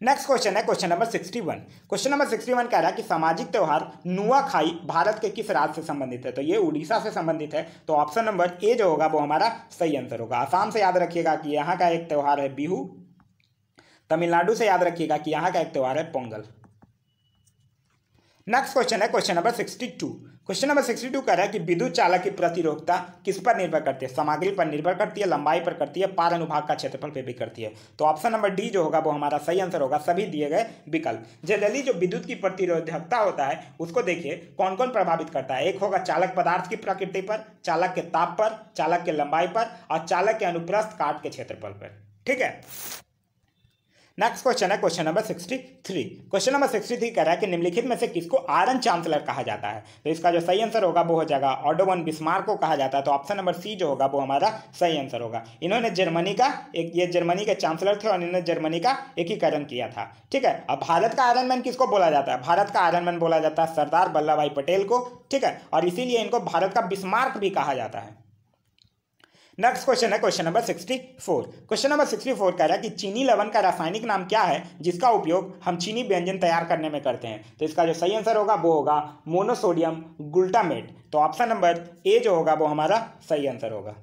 नेक्स्ट क्वेश्चन है question number sixty one question number sixty one कह रहा है कि सामाजिक त्यौहार नुआखाई भारत के किस राज्य से संबंधित है? तो ये उड़ीसा से संबंधित है तो ऑप्शन नंबर ए जो होगा वो हमारा सही आंसर होगा। आसाम से याद रखिएगा कि यहाँ का एक त्यौहार है बिहू, तमिलनाडु से याद रखिएगा कि यहाँ का एक त्यौहार है पोंगल। नेक्स्ट क्वेश्चन है question number sixty two question number sixty two कह रहा है कि विद्युत चालक की प्रतिरोधकता किस पर निर्भर करती है? सामग्री पर निर्भर करती है, लंबाई पर करती है, पार अनुभाग का क्षेत्रफल पर भी करती है। तो ऑप्शन नंबर डी जो होगा, वो हमारा सही आंसर होगा, सभी दिए गए विकल्प। जनरली जो विद्युत की प्रतिरोधकता होता है, उसको देखिए कौन कौन प्रभावित करता है? एक होगा चालक पदार्थ की प्रकृति पर, चालक के ताप पर, चालक के लंबाई पर और चालक के अनुप्रस्थ काट के क्षेत्रफल पर। ठीक है? नेक्स्ट क्वेश्चन है question number sixty three question number sixty three कह रहा है कि निम्नलिखित में से किसको आयरन चांसलर कहा जाता है? तो इसका जो सही आंसर होगा वो हो जाएगा ऑडोवन बिस्मार को कहा जाता है। तो ऑप्शन नंबर सी जो होगा वो हमारा सही आंसर होगा। इन्होंने जर्मनी का एक, ये जर्मनी के चांसलर थे और इन्होंने जर्मनी का एकीकरण किया था। ठीक है? अब भारत का आयरन मैन किसको बोला जाता है? भारत का आयरन मैन बोला जाता है सरदार वल्लभ भाई पटेल को। ठीक है? और इसीलिए इनको भारत का बिस्मार्क भी कहा जाता है। नेक्स्ट क्वेश्चन है question number sixty four question number sixty four कह रहा है कि चीनी लवन का रासायनिक नाम क्या है, जिसका उपयोग हम चीनी व्यंजन तैयार करने में करते हैं? तो इसका जो सही आंसर होगा, वो होगा मोनोसोडियम ग्लूटामेट तो ऑप्शन नंबर ए जो होगा, वो हमारा सही आंसर होगा.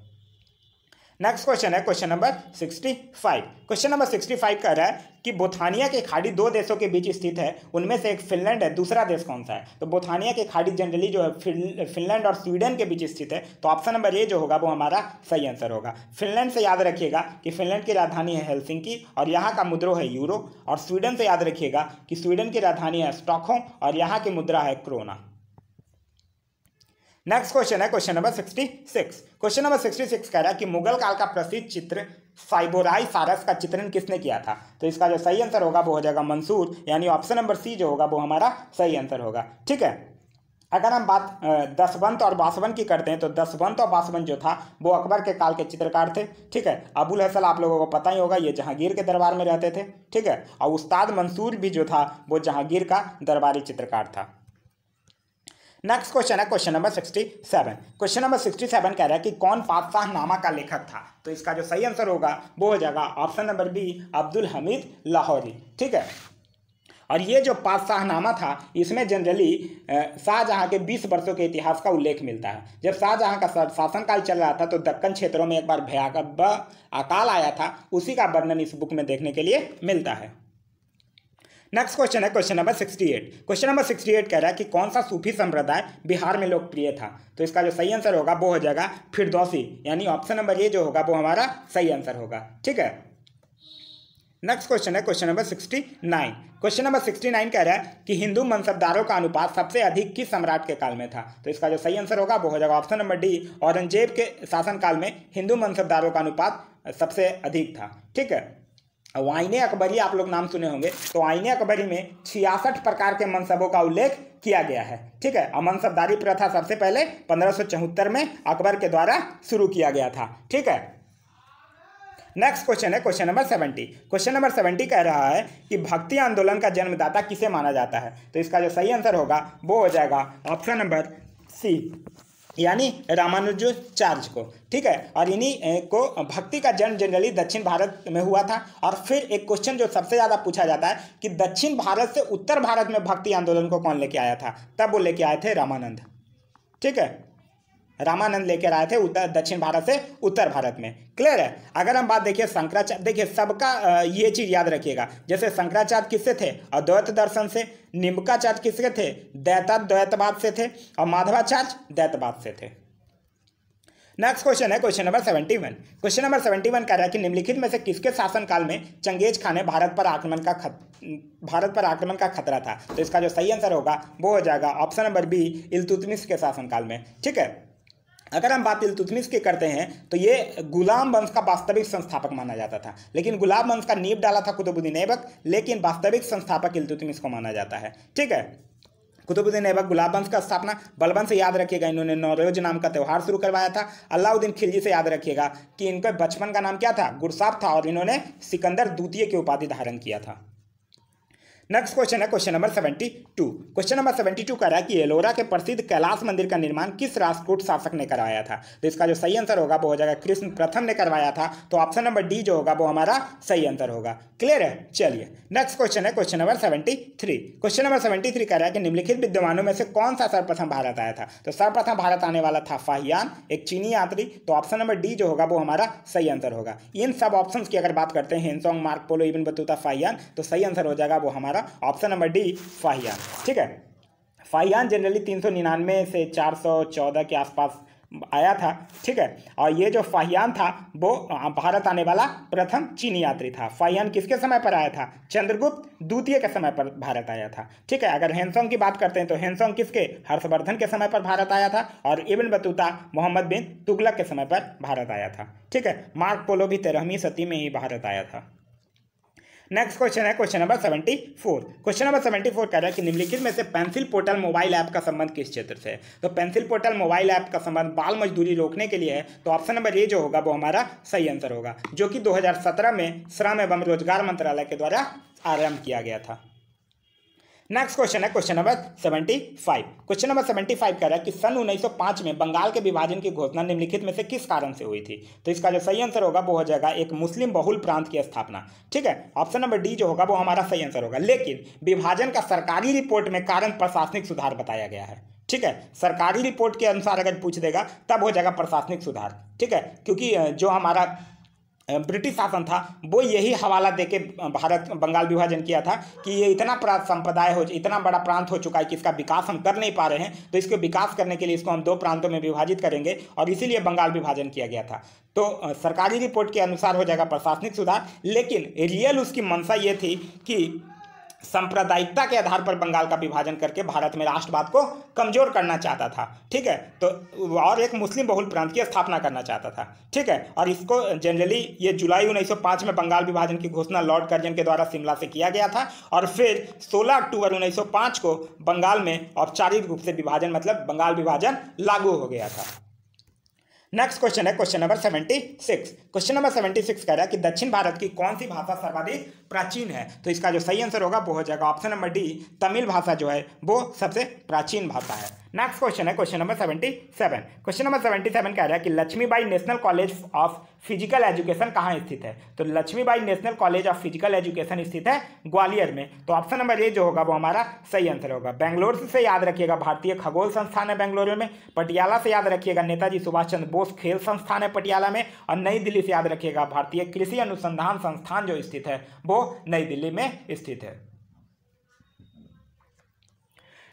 नेक्स्ट क्वेश्चन है question number sixty five question number sixty five कह रहा है कि बोथानिया की खाड़ी दो देशों के बीच स्थित है, उनमें से एक फिनलैंड है, दूसरा देश कौन सा है? तो बोथानिया की खाड़ी जनरली जो है फिनलैंड और स्वीडन के बीच स्थित है तो ऑप्शन नंबर ए जो होगा वो हमारा सही आंसर होगा। फिनलैंड से याद रखिएगा कि फिनलैंड की राजधानी है हेलसिंकी, और यहाँ का मुद्रो है यूरो और स्वीडन से याद रखिएगा कि स्वीडन की राजधानी है स्टॉकहोम, और यहाँ की मुद्रा है क्रोना। नेक्स्ट क्वेश्चन है question number sixty six question number sixty six कह रहा है कि मुगल काल का प्रसिद्ध चित्र साइबोराई सारस का चित्रण किसने किया था? तो इसका जो सही आंसर होगा वो हो जाएगा मंसूर, यानी ऑप्शन नंबर सी जो होगा वो हमारा सही आंसर होगा। ठीक है? अगर हम बात दसवंत और बासवन की करते हैं तो दसवंत और बासवंत जो था, वो अकबर के काल के चित्रकार थे। ठीक है? अबुल हसल आप लोगों को पता ही होगा, ये जहांगीर के दरबार में रहते थे। ठीक है? और उस्ताद मंसूर भी जो था, वो जहांगीर का दरबारी चित्रकार था। नेक्स्ट क्वेश्चन है question number sixty seven question number sixty seven कह रहा है कि कौन पातशाह नामा का लेखक था? तो इसका जो सही आंसर होगा, वो हो जाएगा option number B Abdul Hamid Lahori. ठीक है? और ये जो पातशाहनामा था, इसमें जनरली शाहजहाँ के 20 वर्षों के इतिहास का उल्लेख मिलता है। जब शाहजहाँ का शासनकाल चल रहा था तो दक्कन क्षेत्रों में एक बार भयावह अकाल आया था, उसी का वर्णन इस बुक में देखने के लिए मिलता है। नेक्स्ट क्वेश्चन है question number sixty eight question number sixty eight कह रहा है कि कौन सा सूफी संप्रदाय बिहार में लोकप्रिय था? तो इसका जो सही आंसर होगा, वो हो जाएगा फिरदौसी. यानी ऑप्शन नंबर ए जो होगा, वो हमारा सही आंसर होगा. ठीक है? नेक्स्ट क्वेश्चन है question number sixty nine question number sixty nine कह रहा है कि हिंदू मनसबदारों का अनुपात सबसे अधिक किस सम्राट के काल में था? तो इसका जो सही आंसर होगा, वो हो जाएगा ऑप्शन नंबर डी औरंगज़ेब के शासनकाल में हिंदू मनसबदारों का अनुपात सबसे अधिक था. ठीक है? वाइने अकबरी, आप लोग नाम सुने होंगे। तो आइने अकबरी में छियासठ प्रकार के मनसबों का उल्लेख किया गया है। ठीक है? और मनसबदारी प्रथा सबसे पहले पंद्रह में अकबर के द्वारा शुरू किया गया था। ठीक है? नेक्स्ट क्वेश्चन है question number seventy question number seventy कह रहा है कि भक्ति आंदोलन का जन्मदाता किसे माना जाता है? तो इसका जो सही आंसर होगा, वो हो जाएगा ऑप्शन नंबर सी यानी रामानुज चार्ज को, ठीक है? और इन्हीं को भक्ति का जन्म जनरली दक्षिण भारत में हुआ था। और फिर एक क्वेश्चन जो सबसे ज़्यादा पूछा जाता है कि दक्षिण भारत से उत्तर भारत में भक्ति आंदोलन को कौन लेके आया था? तब वो लेके आए थे रामानंद। ठीक है? रामानंद लेकर आए थे उत्तर, दक्षिण भारत से उत्तर भारत में। क्लियर है? अगर हम बात देखिए शंकराचार्य देखिए, सबका ये चीज़ याद रखिएगा। जैसे शंकराचार्य किससे थे? अद्वैत दर्शन से। निम्बकाचार्य किसके थे? दैता द्वैतवाद से थे। और माधवाचार्य दैतवाद से थे। नेक्स्ट क्वेश्चन है question number seventy one question number seventy one कह रहा है कि निम्नलिखित में से किसके शासनकाल में चंगेज खान ने भारत पर आक्रमण का खत, भारत पर आक्रमण का खतरा था? तो इसका जो सही आंसर होगा, वो हो जाएगा ऑप्शन नंबर बी इलतुतमिश के शासनकाल में। ठीक है? अगर हम बात इल्तुतमिश की करते हैं तो ये गुलाम वंश का वास्तविक संस्थापक माना जाता था। लेकिन गुलाम वंश का नींव डाला था कुतुबुद्दीन ऐबक, लेकिन वास्तविक संस्थापक इल्तुतमिश को माना जाता है। ठीक है? कुतुबुद्दीन ऐबक गुलाब वंश का स्थापना बलबन से याद रखिएगा, इन्होंने नौरोज नाम का त्यौहार शुरू करवाया था। अलाउद्दीन खिलजी से याद रखिएगा कि इनका बचपन का नाम क्या था? गुरसाब था और इन्होंने सिकंदर द्वितीय की उपाधि धारण किया था। नेक्स्ट क्वेश्चन है question number seventy two question number seventy two कह रहा है कि एलोरा के प्रसिद्ध कैलाश मंदिर का निर्माण किस राष्ट्रकूट शासक ने करवाया था? तो इसका जो सही आंसर होगा, वो हो जाएगा कृष्ण प्रथम ने करवाया था। तो ऑप्शन नंबर डी जो होगा, वो हमारा सही आंसर होगा। क्लियर है? चलिए नेक्स्ट क्वेश्चन है question number seventy three question number seventy three कह रहा है कि निम्नलिखित विद्यमानों में से कौन सा सर्वप्रथम भारत आया था? तो सर्वप्रथम भारत आने वाला था फाहियान, एक चीनी यात्री। तो ऑप्शन नंबर डी जो होगा, वो हमारा सही आंसर होगा। इन सब ऑप्शन की अगर बात करते हैं Hiuen Tsang Marco Polo Ibn Battuta, Fahien तो सही आंसर हो जाएगा, वो हमारा ऑप्शन नंबर डी, फाहियान। ठीक है? फाहियान जनरली तीन सौ निन्यानवे से चार सौ चौदह के आसपास आया था। ठीक है? और ये जो फाहियान था, वो भारत आने वाला प्रथम चीनी यात्री था। फाहियान किसके समय पर आया था? चंद्रगुप्त द्वितीय के समय पर भारत आया था। ठीक है? अगर हेंसोंग की बात करते हैं तो हेंसोंग किसके? हर्षवर्धन के समय पर भारत आया था और इबन बतूता मोहम्मद बिन तुगलक के समय पर भारत आया था। ठीक है? मार्क पोलो भी तेरहवीं सदी में ही भारत आया था। नेक्स्ट क्वेश्चन है question number seventy four question number seventy four कह रहा है कि निम्नलिखित में से पेंसिल पोर्टल मोबाइल ऐप का संबंध किस क्षेत्र से है? तो पेंसिल पोर्टल मोबाइल ऐप का संबंध बाल मजदूरी रोकने के लिए है तो ऑप्शन नंबर ए जो होगा, वो हमारा सही आंसर होगा, जो कि दो हज़ार सत्रह में श्रम एवं रोज़गार मंत्रालय के द्वारा आरंभ किया गया था। नेक्स्ट क्वेश्चन है question number seventy five question number seventy five कह रहा है कि सन 1905 में बंगाल के विभाजन की घोषणा निम्नलिखित में से किस कारण से हुई थी? तो इसका जो सही आंसर होगा, वो हो जाएगा एक मुस्लिम बहुल प्रांत की स्थापना। ठीक है? ऑप्शन नंबर डी जो होगा, वो हमारा सही आंसर होगा। लेकिन विभाजन का सरकारी रिपोर्ट में कारण प्रशासनिक सुधार बताया गया है। ठीक है? सरकारी रिपोर्ट के अनुसार अगर पूछ देगा, तब हो जाएगा प्रशासनिक सुधार। ठीक है? क्योंकि जो हमारा ब्रिटिश शासन था, वो यही हवाला दे के भारत, बंगाल विभाजन किया था कि ये इतना संप्रदाय हो, इतना बड़ा प्रांत हो चुका है कि इसका विकास हम कर नहीं पा रहे हैं तो इसके विकास करने के लिए इसको हम दो प्रांतों में विभाजित करेंगे और इसीलिए बंगाल विभाजन किया गया था। तो सरकारी रिपोर्ट के अनुसार हो जाएगा प्रशासनिक सुधार, लेकिन रियल उसकी मंशा ये थी कि सांप्रदायिकता के आधार पर बंगाल का विभाजन करके भारत में राष्ट्रवाद को कमज़ोर करना चाहता था, ठीक है? तो और एक मुस्लिम बहुल प्रांत की स्थापना करना चाहता था, ठीक है? और इसको जनरली ये जुलाई 1905 में बंगाल विभाजन की घोषणा लॉर्ड कर्जन के द्वारा शिमला से किया गया था और फिर 16 अक्टूबर 1905 को बंगाल में औपचारिक रूप से विभाजन मतलब बंगाल विभाजन लागू हो गया था। नेक्स्ट क्वेश्चन है question number seventy six question number seventy six कह रहा है कि दक्षिण भारत की कौन सी भाषा सर्वाधिक प्राचीन है? तो इसका जो सही आंसर होगा वो हो जाएगा ऑप्शन नंबर डी तमिल भाषा जो है, वो सबसे प्राचीन भाषा है। नेक्स्ट क्वेश्चन है question number seventy seven question number seventy seven कह रहा है कि Laxmibai National College of Physical Education कहाँ स्थित है? तो Laxmibai National College of Physical Education स्थित है ग्वालियर में। तो ऑप्शन नंबर ए जो होगा वो हमारा सही आंसर होगा। बेंगलोर से याद रखिएगा, भारतीय खगोल संस्थान है बेंगलुरु में। पटियाला से याद रखिएगा, नेताजी सुभाष चंद्र बोस खेल संस्थान है पटियाला में। और नई दिल्ली से याद रखिएगा, भारतीय कृषि अनुसंधान संस्थान जो स्थित है, वो नई दिल्ली में स्थित है।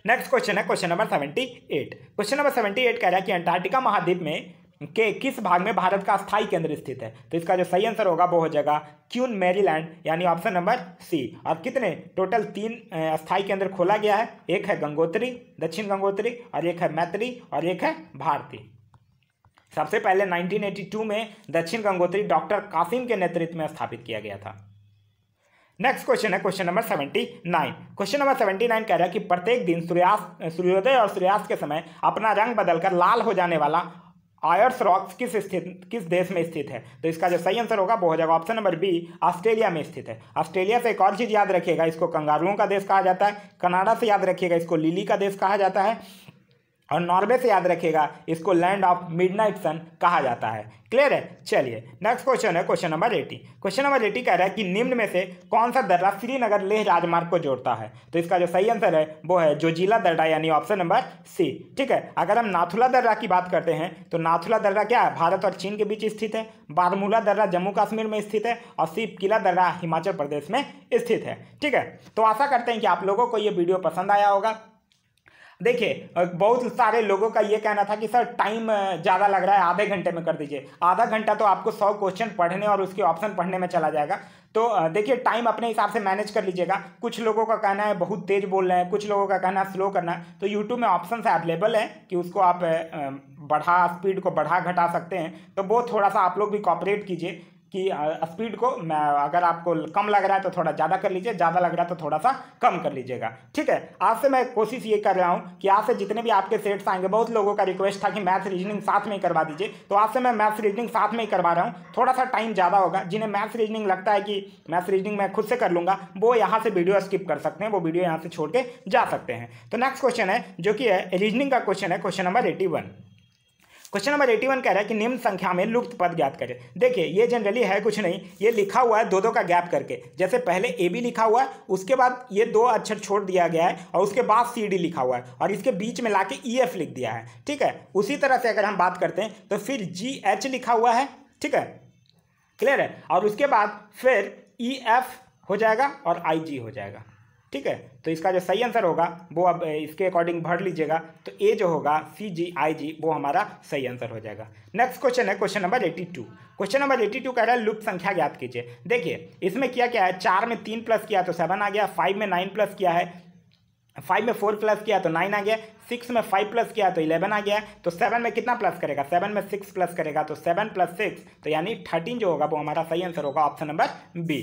नेक्स्ट क्वेश्चन है question number seventy eight question number seventy eight कह रहा है कि अंटार्कटिका महाद्वीप में के किस भाग में भारत का स्थायी केंद्र स्थित है? तो इसका जो सही आंसर होगा वो हो जाएगा क्यून मैरीलैंड, यानी ऑप्शन नंबर सी और कितने? टोटल तीन स्थायी केंद्र खोला गया है? एक है गंगोत्री, दक्षिण गंगोत्री, और एक है मैत्री, और एक है भारती। सबसे पहले 1982 में दक्षिण गंगोत्री डॉक्टर कासिम के नेतृत्व में स्थापित किया गया था। नेक्स्ट क्वेश्चन है question number seventy nine question number seventy nine कह रहा है कि प्रत्येक दिन सूर्यास्त सूर्योदय और सूर्यास्त के समय अपना रंग बदलकर लाल हो जाने वाला आयर्स रॉक्स किस स्थित, किस देश में स्थित है? तो इसका जो सही आंसर होगा वो हो जाएगा ऑप्शन नंबर बी ऑस्ट्रेलिया में स्थित है। ऑस्ट्रेलिया से एक और चीज़ याद रखिएगा, इसको कंगारुओं का देश कहा जाता है, कनाडा से याद रखिएगा, इसको लिली का देश कहा जाता है। और नॉर्वे से याद रखिएगा, इसको लैंड ऑफ़ मिडनाइट सन कहा जाता है। क्लियर है? चलिए नेक्स्ट क्वेश्चन है question number eighty question number eighty कह रहा है कि निम्न में से कौन सा दर्रा श्रीनगर लेह राजमार्ग को जोड़ता है? तो इसका जो सही आंसर है, वो है जोजिला दर्रा, यानी ऑप्शन नंबर सी ठीक है? अगर हम नाथुला दर्रा की बात करते हैं तो नाथुला दर्रा क्या है? भारत और चीन के बीच स्थित है। बारमूला दर्रा जम्मू कश्मीर में स्थित है और सीप किला दर्रा हिमाचल प्रदेश में स्थित है। ठीक है? तो आशा करते हैं कि आप लोगों को ये वीडियो पसंद आया होगा। देखिए बहुत सारे लोगों का ये कहना था कि, सर, टाइम ज़्यादा लग रहा है, आधे घंटे में कर दीजिए। आधा घंटा तो आपको सौ क्वेश्चन पढ़ने और उसके ऑप्शन पढ़ने में चला जाएगा। तो देखिए, टाइम अपने हिसाब से मैनेज कर लीजिएगा। कुछ लोगों का कहना है, बहुत तेज़ बोल रहे हैं। कुछ लोगों का कहना है, स्लो करना है। तो यूट्यूब में ऑप्शन अवेलेबल है कि उसको आप बढ़ा स्पीड को बढ़ा घटा सकते हैं। तो वो थोड़ा सा आप लोग भी कॉपरेट कीजिए। कि स्पीड को अगर आपको कम लग रहा है तो थोड़ा ज़्यादा कर लीजिए, ज़्यादा लग रहा है तो थोड़ा सा कम कर लीजिएगा। ठीक है? आज से मैं कोशिश ये कर रहा हूँ कि आज से जितने भी आपके सेट्स आएँगे, बहुत लोगों का रिक्वेस्ट था कि मैथ्स रीजनिंग साथ में ही करवा दीजिए। तो आज से मैं मैथ्स रीजनिंग साथ में ही करवा रहा हूँ। थोड़ा सा टाइम ज़्यादा होगा। जिन्हें मैथ्स रीजनिंग लगता है कि मैथ्स रीजनिंग मैं खुद से कर लूँगा, वो यहाँ से वीडियो स्किप कर सकते हैं, वो वीडियो यहाँ से छोड़ के जा सकते हैं। तो नेक्स्ट क्वेश्चन है, जो कि है रीजनिंग का क्वेश्चन है question number eighty one question number eighty one कह रहा है कि निम्न संख्या में लुप्त पद ज्ञात करें। देखिए, ये जनरली है कुछ नहीं, ये लिखा हुआ है दो दो का गैप करके। जैसे पहले ए बी लिखा हुआ है, उसके बाद ये दो अक्षर छोड़ दिया गया है और उसके बाद सी डी लिखा हुआ है और इसके बीच में लाके ई एफ़ लिख दिया है। ठीक है? उसी तरह से अगर हम बात करते हैं तो फिर जी एच लिखा हुआ है। ठीक है? क्लियर है? और उसके बाद फिर ई एफ़ हो जाएगा और आई जी हो जाएगा। ठीक है? तो इसका जो सही आंसर होगा, वो अब इसके अकॉर्डिंग भर लीजिएगा। तो ए जो होगा सी जी आई जी वो हमारा सही आंसर हो जाएगा। नेक्स्ट क्वेश्चन है question number eighty two question number eighty two कह रहा है लुप्त संख्या ज्ञात कीजिए। देखिए, इसमें किया क्या है? चार में तीन प्लस किया तो सेवन आ गया फाइव में नाइन प्लस किया है। फाइव में फोर प्लस किया तो नाइन आ गया सिक्स में फाइव प्लस किया तो इलेवन आ गया। तो सेवन में कितना प्लस करेगा? सेवन में सिक्स प्लस करेगा तो सेवन प्लस सिक्स तो यानी थर्टीन जो होगा, वो हमारा सही आंसर होगा option number B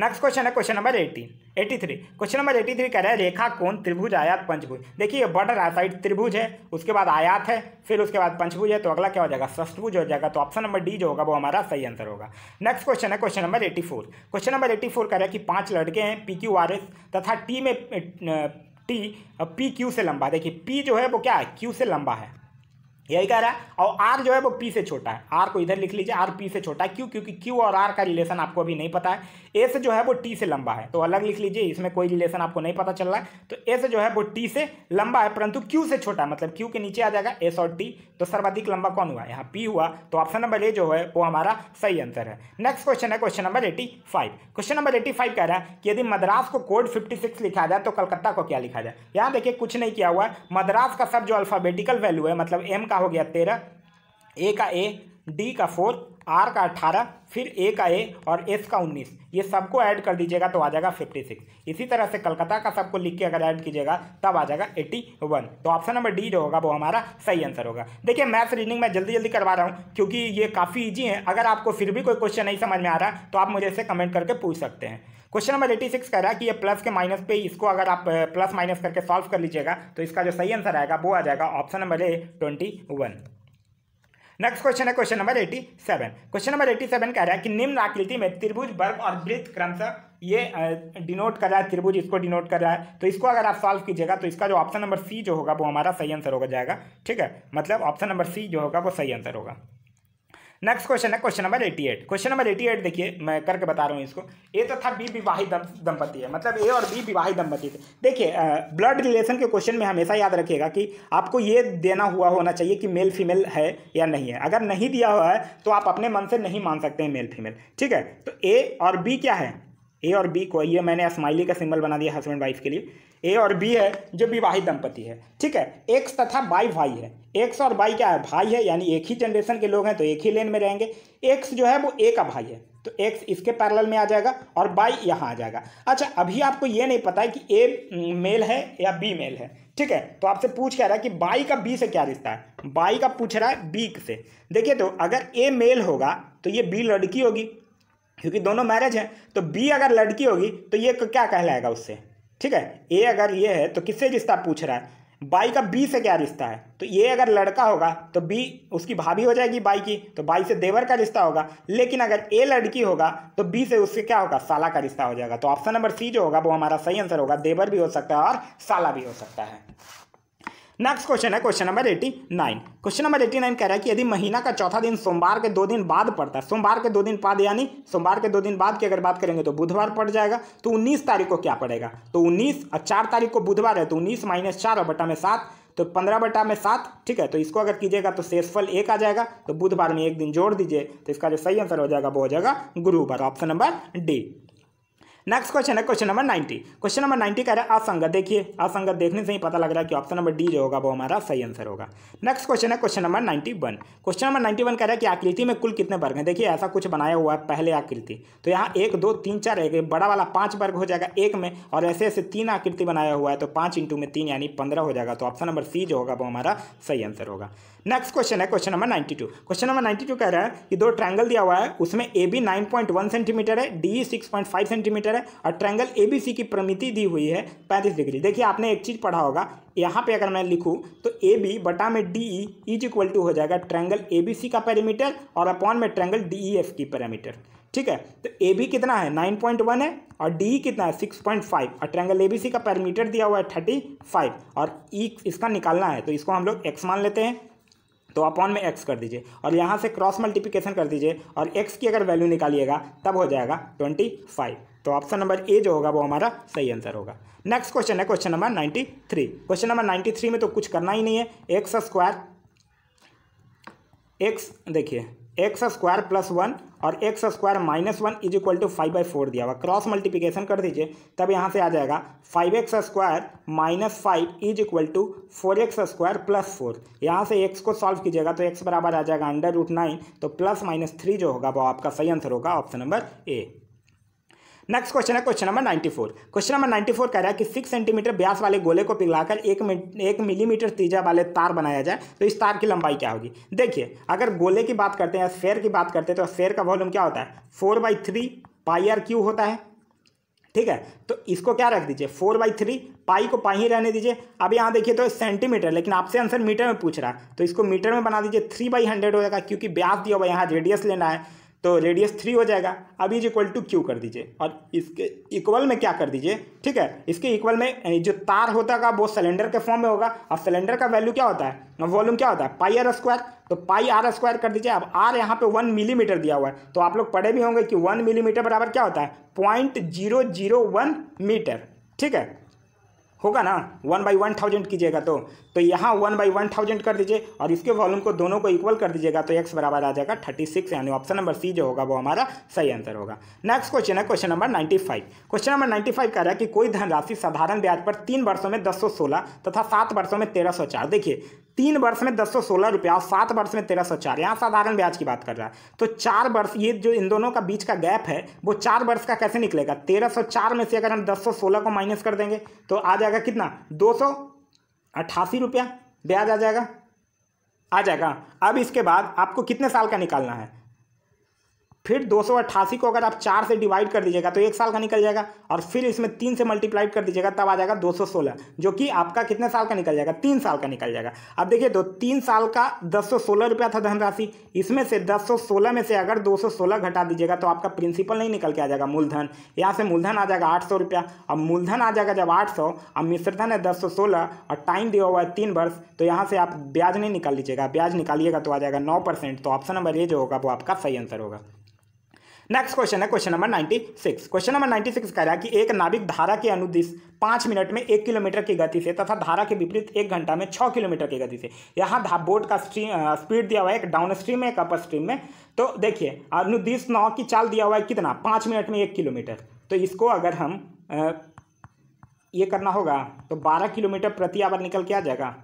next question है question number eighteen eighty three question number eighty three कह रहा है, रेखा कौन? त्रिभुज आयात पंचभुज. देखिए बॉर्डर साइड त्रिभुज है, उसके बाद आयात है, फिर उसके बाद पंचभुज है तो अगला क्या हो जाएगा? षष्टभुज हो जाएगा तो ऑप्शन नंबर डी जो होगा वो हमारा सही आंसर होगा. नेक्स्ट क्वेश्चन है question number eighty four question number eighty four कह रहा है कि पाँच लड़के हैं पी क्यू आर एस तथा टी में टी पी क्यू से लंबा. देखिए पी जो है वो क्या है? क्यू से लंबा है. यही कह रहा है, और आर जो है वो पी से छोटा है. आर को इधर लिख लीजिए आर पी से छोटा है क्यों क्योंकि क्यू और आर का रिलेशन आपको अभी नहीं पता है. ए से जो है वो टी से लंबा है। तो अलग लिख लीजिए, इसमें कोई रिलेशन आपको नहीं पता चल रहा है। तो एस जो है वो टी से लंबा है, परंतु क्यू से छोटा मतलब क्यू के नीचे आ जाएगा एस और टी तो सर्वाधिक लंबा कौन हुआ? यहाँ पी हुआ। तो ऑप्शन नंबर ए जो है, वो हमारा सही आंसर है। नेक्स्ट क्वेश्चन है question number eighty five question number eighty five कह रहा है कि यदि मद्रास को कोड फिफ्टी सिक्स लिखा जाए तो कलकत्ता को क्या लिखा जाए? यहाँ देखिए, कुछ नहीं किया हुआ है। मद्रास का सब जो अल्फाबेटिकल वैल्यू है मतलब एम का हो गया तेरह ए का ए डी का फोर आर का अट्ठारह फिर ए का ए और एस का उन्नीस। ये सबको ऐड कर दीजिएगा तो आ जाएगा फिफ्टी सिक्स इसी तरह से कलकत्ता का सबको लिख के अगर ऐड कीजिएगा, तब आ जाएगा एट्टी वन तो ऑप्शन नंबर डी जो होगा, वो हमारा सही आंसर होगा। देखिए मैथ्स रीडिंग मैं जल्दी जल्दी करवा रहा हूँ, क्योंकि ये काफ़ी ईजी है। अगर आपको फिर भी कोई क्वेश्चन नहीं समझ में आ रहा तो आप मुझे इसे कमेंट करके पूछ सकते हैं। क्वेश्चन नंबर एटी सिक्स कह रहा है कि ये प्लस के माइनस पे इसको अगर आप प्लस माइनस करके सॉल्व कर लीजिएगा तो इसका जो सही आंसर आएगा, वो आ जाएगा option number A twenty one next question है question number eighty seven question number eighty seven कह रहा है कि निम्न आकृति में त्रिभुज, वर्ग और वृत्त क्रमशः ये डिनोट कर रहा है, त्रिभुज इसको डिनोट कर रहा है। तो इसको अगर आप सॉल्व कीजिएगा तो इसका जो ऑप्शन नंबर सी जो होगा, वो हमारा सही आंसर होगा, जाएगा। ठीक है? मतलब ऑप्शन नंबर सी जो होगा, वो सही आंसर होगा। नेक्स्ट क्वेश्चन है question number eighty eight question number eighty eight देखिए, मैं करके बता रहा हूँ इसको। ए तथा था बी विवाहित दंपति है। मतलब ए और बी विवाहित दंपति थे। देखिए ब्लड रिलेशन के क्वेश्चन में हमेशा याद रखिएगा कि आपको ये देना हुआ होना चाहिए कि मेल फीमेल है या नहीं है। अगर नहीं दिया हुआ है तो आप अपने मन से नहीं मान सकते हैं मेल फीमेल ठीक है? तो ए और बी क्या है? ए और बी को, ये मैंने स्माइली का सिंबल बना दिया हस्बैंड वाइफ के लिए। ए और बी है जो विवाहित दंपति है, ठीक है? एक्स तथा बाई भाई है। एक्स और बाई क्या है? भाई है, यानी एक ही जनरेशन के लोग हैं तो एक ही लेन में रहेंगे। एक्स जो है, वो ए का भाई है तो एक्स इसके पैरेलल में आ जाएगा और बाई यहाँ आ जाएगा। अच्छा अभी आपको ये नहीं पता है कि ए मेल है या बी मेल है, ठीक है? तो आपसे पूछ कह रहा है कि बाई का बी से क्या रिश्ता है? बाई का पूछ रहा है बी से। देखिए तो अगर ए मेल होगा तो ये बी लड़की होगी क्योंकि दोनों मैरिज हैं तो बी अगर लड़की होगी तो ये क्या कहलाएगा उससे? ठीक है? ए अगर ये है तो किससे रिश्ता पूछ रहा है? बाई का बी से क्या रिश्ता है? तो ये अगर लड़का होगा तो बी उसकी भाभी हो जाएगी बाई की तो बाई से देवर का रिश्ता होगा। लेकिन अगर ए लड़की होगा तो बी से उससे क्या होगा? साला का रिश्ता हो जाएगा। तो ऑप्शन नंबर सी जो होगा, वो हमारा सही आंसर होगा। देवर भी हो सकता है और साला भी हो सकता है। नेक्स्ट क्वेश्चन है question number eighty nine question number eighty nine कह रहा है कि यदि महीना का चौथा दिन सोमवार के दो दिन बाद पड़ता है, सोमवार के दो दिन बाद यानी सोमवार के दो दिन बाद की अगर बात करेंगे तो बुधवार पड़ जाएगा तो उन्नीस तारीख को क्या पड़ेगा? तो उन्नीस, और चार तारीख को बुधवार है तो उन्नीस माइनस चार और बटा में सात तो पंद्रह बटा में सात, ठीक है तो इसको अगर कीजिएगा तो शेषफल एक आ जाएगा तो बुधवार में एक दिन जोड़ दीजिए तो इसका जो सही आंसर हो जाएगा, वो हो जाएगा गुरुवार option number D next question है question number ninety question number ninety कह रहा है असंगत देखिए असंगत देखने से ही पता लग रहा है कि ऑप्शन नंबर डी जो होगा, वो हमारा सही आंसर होगा. नेक्स्ट क्वेश्चन है question number ninety one question number ninety one कह रहा है कि आकृति में कुल कितने वर्ग हैं? देखिए, ऐसा कुछ बनाया हुआ है, पहले आकृति। तो यहाँ एक, दो, तीन, चार, एक बड़ा वाला पाँच वर्ग हो जाएगा एक में, और ऐसे ऐसे तीन आकृति बनाया हुआ है तो पाँच इंटू में तीन, यानी पंद्रह हो जाएगा तो ऑप्शन नंबर सी जो होगा, वो हमारा सही आंसर होगा। नेक्स्ट क्वेश्चन है question number ninety two question number ninety two कह रहा है कि दो ट्रैंगल दिया हुआ है, उसमें A B nine point one centimetre है D six point five centimetre है और ट्रैंगल ए की प्रमिति दी हुई है पैंतीस डिग्री। देखिए, आपने एक चीज़ पढ़ा होगा, यहाँ पे अगर मैं लिखूँ तो ए बी बटा में D E is equal to हो जाएगा ट्रैंगल ए का पैरामीटर और अपॉन में ट्रैंगल डी ई की पैरामीटर ठीक है? तो ए बी कितना है? नाइन पॉइंट वन है और डी कितना है? सिक्स पॉइंट फाइव और ट्रैंगल ए बी सी का पैरामीटर दिया हुआ है थर्टी फाइव और ई e इसका निकालना है तो इसको हम लोग एक्स मान लेते हैं। तो अपॉन में एक्स कर दीजिए और यहाँ से क्रॉस मल्टीप्लिकेशन कर दीजिए और एक्स की अगर वैल्यू निकालिएगा, तब हो जाएगा ट्वेंटी फाइव तो ऑप्शन नंबर ए जो होगा वो हमारा सही आंसर होगा। नेक्स्ट क्वेश्चन है question number ninety three question number ninety three में तो कुछ करना ही नहीं है। एक्स स्क्वायर एक्स देखिए एक्स स्क्वायर प्लस वन और X square minus one is equal to five by four दिया हुआ। क्रॉस मल्टीप्लिकेशन कर दीजिए, तब यहाँ से आ जाएगा। Five X square minus five is equal to four X square plus four यहाँ से एक्स को सॉल्व कीजिएगा तो एक्स बराबर आ जाएगा अंडर रूट नाइन तो प्लस माइनस थ्री जो होगा वो आपका सही आंसर होगा option number A next question है क्वेश्चन नंबर 94 क्वेश्चन नंबर 94 कह रहा है कि सिक्स सेंटीमीटर ब्यास वाले गोले को पिघलाकर एक एक मिलीमीटर तीजा वाले तार बनाया जाए तो इस तार की लंबाई क्या होगी? देखिए, अगर गोले की बात करते हैं स्फेयर की बात करते हैं तो स्फेयर का वॉल्यूम क्या होता है? Four by three pi R cube होता है। ठीक है? तो इसको क्या रख दीजिए? फोर बाई थ्री पाई को पाई ही रहने दीजिए। अब यहाँ देखिए तो सेंटीमीटर लेकिन आपसे आंसर मीटर में पूछ रहा है। तो इसको मीटर में बना दीजिए। थ्री बाई हंड्रेड हो जाएगा, क्योंकि ब्यास दिया हुआ यहाँ रेडियस लेना है। तो रेडियस थ्री हो जाएगा। अब इज़ इक्वल टू क्यू कर दीजिए। और इसके इक्वल में क्या कर दीजिए? ठीक है, इसके इक्वल में जो तार होता है वो सिलेंडर के फॉर्म में होगा। और सिलेंडर का वैल्यू क्या होता है? वॉल्यूम क्या होता है? पाई आर स्क्वायर तो पाई आर स्क्वायर कर दीजिए। अब आर यहाँ पे वन मिलीमीटर दिया हुआ है। तो आप लोग पढ़े भी होंगे कि वन मिलीमीटर बराबर क्या होता है? Point zero zero one metre ठीक है? होगा ना? वन बाई वन थाउज़ेंड कीजिएगा तो। तो यहाँ वन बाई वन थाउज़ेंड कर दीजिए और इसके वॉल्यूम को दोनों को इक्वल कर दीजिएगा तो एक्स बराबर आ जाएगा थर्टी सिक्स यानी ऑप्शन नंबर सी जो होगा वो हमारा सही आंसर होगा। नेक्स्ट क्वेश्चन है question number ninety five question number ninety five कह रहा है कि कोई धनराशि साधारण ब्याज पर तीन वर्षों में दस सौ सोलह तथा सात वर्षों में तेरह सौ चार। देखिए, तीन वर्ष में दस सौ सोलह रुपया और सात वर्ष में तेरह सौ चार। यहाँ साधारण ब्याज की बात कर रहा है। तो चार वर्ष, ये जो इन दोनों का बीच का गैप है, वो चार वर्ष का कैसे निकलेगा? तेरह सौ चार में से अगर हम दस सौ सोलह को माइनस कर देंगे तो आ जाएगा कितना? दो सौ अट्ठासी रुपया। ब्याज आ जाएगा? आ जाएगा। अब इसके बाद आपको कितने साल का निकालना है? फिर दो सौ अट्ठासी को अगर आप चार से डिवाइड कर दीजिएगा तो एक साल का निकल जाएगा और फिर इसमें तीन से मल्टीप्लाइड कर दीजिएगा, तब आ जाएगा 216 जो कि आपका कितने साल का निकल जाएगा? तीन साल का निकल जाएगा। अब देखिए तो तीन साल का दस रुपया था धनराशि, इसमें से दस में से अगर दो सौ सोलह घटा दीजिएगा तो आपका प्रिंसिपल नहीं निकल के आ जाएगा, मूलधन। यहाँ से मूलधन आ जाएगा आठ सौ रुपया। अब मूलधन आ जाएगा जब आठ सौ, अब मिश्रधन है दस और टाइम दिया हुआ है तीन वर्ष तो यहाँ से आप ब्याज नहीं निकाल लीजिएगा। ब्याज निकालिएगा तो आ जाएगा नौ तो ऑप्शन नंबर ए जो होगा वो आपका सही आंसर होगा। नेक्स्ट क्वेश्चन है क्वेश्चन नंबर 96 क्वेश्चन नंबर 96 कह रहा है कि एक नाविक धारा के अनुदिश पाँच मिनट में एक किलोमीटर की गति से तथा धारा के विपरीत एक घंटा में छः किलोमीटर की गति से। यहाँ बोट का स्ट्रीम स्पीड दिया हुआ है एक डाउन स्ट्रीम में एक अपर स्ट्रीम में। तो देखिए अनुदिश नौ की चाल दिया हुआ है कितना? पाँच मिनट में एक किलोमीटर। तो इसको अगर हम आ, ये करना होगा तो बारह किलोमीटर प्रति आवर निकल के आ जाएगा।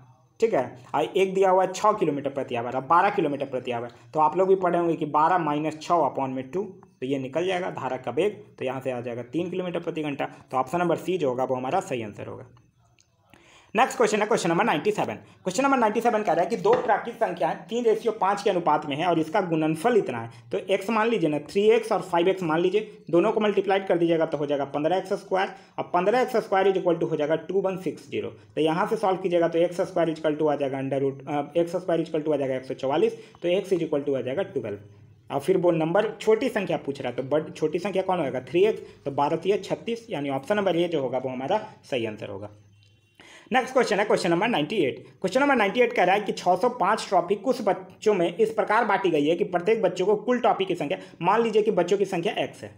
ठीक है? और एक दिया हुआ है छः किलोमीटर प्रति आवर अब बारह किलोमीटर प्रति आवर। तो आप लोग भी पढ़े होंगे कि बारह माइनस छः अपॉन में टू। तो ये निकल जाएगा धारा का बेग तो यहाँ से आ जाएगा तीन किलोमीटर प्रति घंटा। तो ऑप्शन नंबर सी जो होगा वो हमारा सही आंसर होगा। नेक्स्ट क्वेश्चन है question number ninety seven question number ninety seven कह रहा है कि दो प्राकृतिक संख्याएँ तीन रेशियो पाँच के अनुपात में है और इसका गुणनफल इतना है। तो एक्स मान लीजिए ना थ्री एक्स और फाइव एक्स मान लीजिए, दोनों को मल्टीप्लाइड कर दीजिएगा तो हो जाएगा पंद्रह एक्स स्क्वायर और पंद्रह X square is equal to हो जाएगा टू वन सिक्स ज़ीरो तो यहाँ से सॉल्व कीजिएगा तो X square is equal to आ जाएगा under root X square is equal to आ जाएगा एक सौ चौवालीस तो एक्स इज़ इक्वल टू आ जाएगा ट्वेल्व और फिर वो नंबर छोटी संख्या पूछ रहा है तो बड़ छोटी संख्या कौन होगा थ्री एक्स तो बारह तीय छत्तीस, यानी ऑप्शन नंबर ये जो होगा वो हमारा सही आंसर होगा। नेक्स्ट क्वेश्चन है क्वेश्चन नंबर 98 क्वेश्चन नंबर 98 कह रहा है कि 605 ट्रॉफी कुछ बच्चों में इस प्रकार बांटी गई है कि प्रत्येक बच्चों को कुल टॉफी की संख्या, मान लीजिए कि बच्चों की संख्या एक्स है।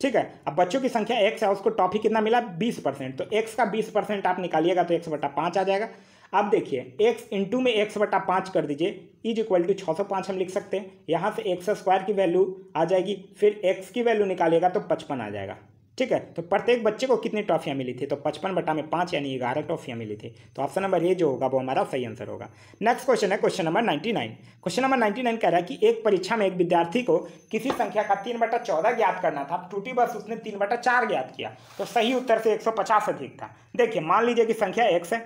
ठीक है, अब बच्चों की संख्या एक्स है, उसको टॉफी कितना मिला? बीस परसेंट तो एक्स का बीस परसेंट आप निकालिएगा तो एक्स बटा पाँच आ जाएगा। अब देखिए एक्स इंटू में एक्स बटा पाँच कर दीजिए। इज़ इक्वल टू छः सौ पाँच हम लिख सकते हैं। यहाँ से एक्स स्क्वायर की वैल्यू आ जाएगी, फिर एक्स की वैल्यू निकालिएगा तो पचपन आ जाएगा। ठीक है? तो प्रत्येक बच्चे को कितनी ट्रॉफियाँ मिली थी? तो पचपन बटा में पाँच यानी ग्यारह ट्रॉफियाँ मिली थी। तो ऑप्शन नंबर ये जो होगा, वो हमारा सही आंसर होगा। नेक्स्ट क्वेश्चन है question number ninety nine question number ninety nine कह रहा है कि एक परीक्षा में एक विद्यार्थी को किसी संख्या का तीन बटा चौदह ज्ञात करना था। टूटी बस उसने तीन बटा चार ज्ञात किया। तो सही उत्तर से एक सौ पचास अधिक था। देखिए, मान लीजिए कि संख्या एक्स है।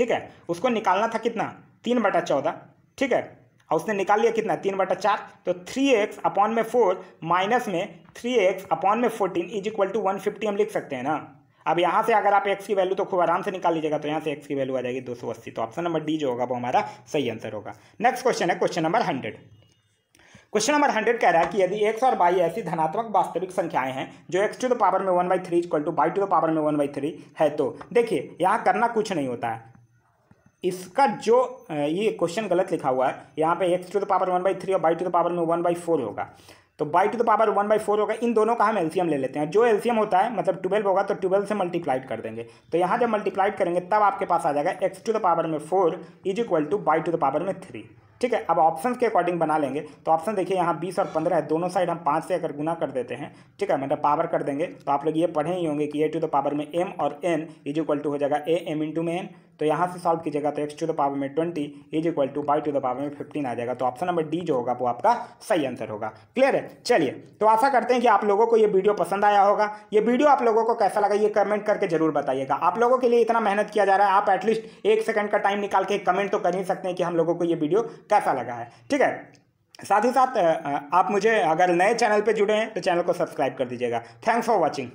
ठीक है? उसको निकालना था कितना? तीन बटा चौदह। ठीक है? और उसने निकाल लिया कितना? तीन बटा चार। तो थ्री एक्स अपॉन में फोर माइनस में थ्री एक्स अपॉन में fourteen is equal to one fifty हम लिख सकते हैं ना? अब यहाँ से अगर आप एक्स की वैल्यू तो खूब आराम से निकाल लीजिएगा तो यहाँ से एक्स की वैल्यू आ जाएगी दो सौ अस्सी। तो ऑप्शन नंबर डी जो होगा वो हमारा सही आंसर होगा। नेक्स्ट क्वेश्चन है question number hundred question number hundred कह रहा है कि यदि एक्स और बाई ऐसी धनात्मक वास्तविक संख्याएँ हैं, जो एक्स टू द पावर में one by three equal to Y to the power में वन बाई थ्री है तो देखिए, यहाँ करना कुछ नहीं होता है। इसका जो ये क्वेश्चन गलत लिखा हुआ है, यहाँ पे X to the power one by three और बाई टू द पावर में वन बाई फोर होगा। तो Y to the power one by four होगा, इन दोनों का हम एलसीएम ले लेते हैं। जो एलसीएम होता है मतलब ट्वेल्व होगा तो ट्वेल्व से मल्टीप्लाइड कर देंगे। तो यहाँ जब मल्टीप्लाइड करेंगे, तब आपके पास आ जाएगा एक्स टू द पावर में four is equal to Y to the power में थ्री ठीक है, अब ऑप्शन के अकॉर्डिंग बना लेंगे। तो ऑप्शन देखिए, यहाँ बीस और पंद्रह है, दोनों साइड हम पाँच से अगर गुना कर देते हैं, ठीक है मतलब पावर कर देंगे। तो आप लोग ये पढ़े ही होंगे कि ए टू द पावर में एम और एन इज़ इक्वल टू हो जाएगा ए एम इंटू में एन तो यहाँ से सॉल्व कीजिएगा तो एक्स टू द पावर में twenty is equal to Y to the power में फिफ्टीन आ जाएगा। तो ऑप्शन नंबर डी जो होगा वो आपका सही आंसर होगा। क्लियर है? चलिए तो आशा करते हैं कि आप लोगों को ये वीडियो पसंद आया होगा। ये वीडियो आप लोगों को कैसा लगा ये कमेंट करके ज़रूर बताइएगा। आप लोगों के लिए इतना मेहनत किया जा रहा है, आप एटलीस्ट एक सेकंड का टाइम निकाल के कमेंट तो कर ही सकते हैं कि हम लोगों को ये वीडियो कैसा लगा है। ठीक है? साथ ही साथ आप मुझे अगर नए चैनल पर जुड़े हैं तो चैनल को सब्सक्राइब कर दीजिएगा। Thanks for watching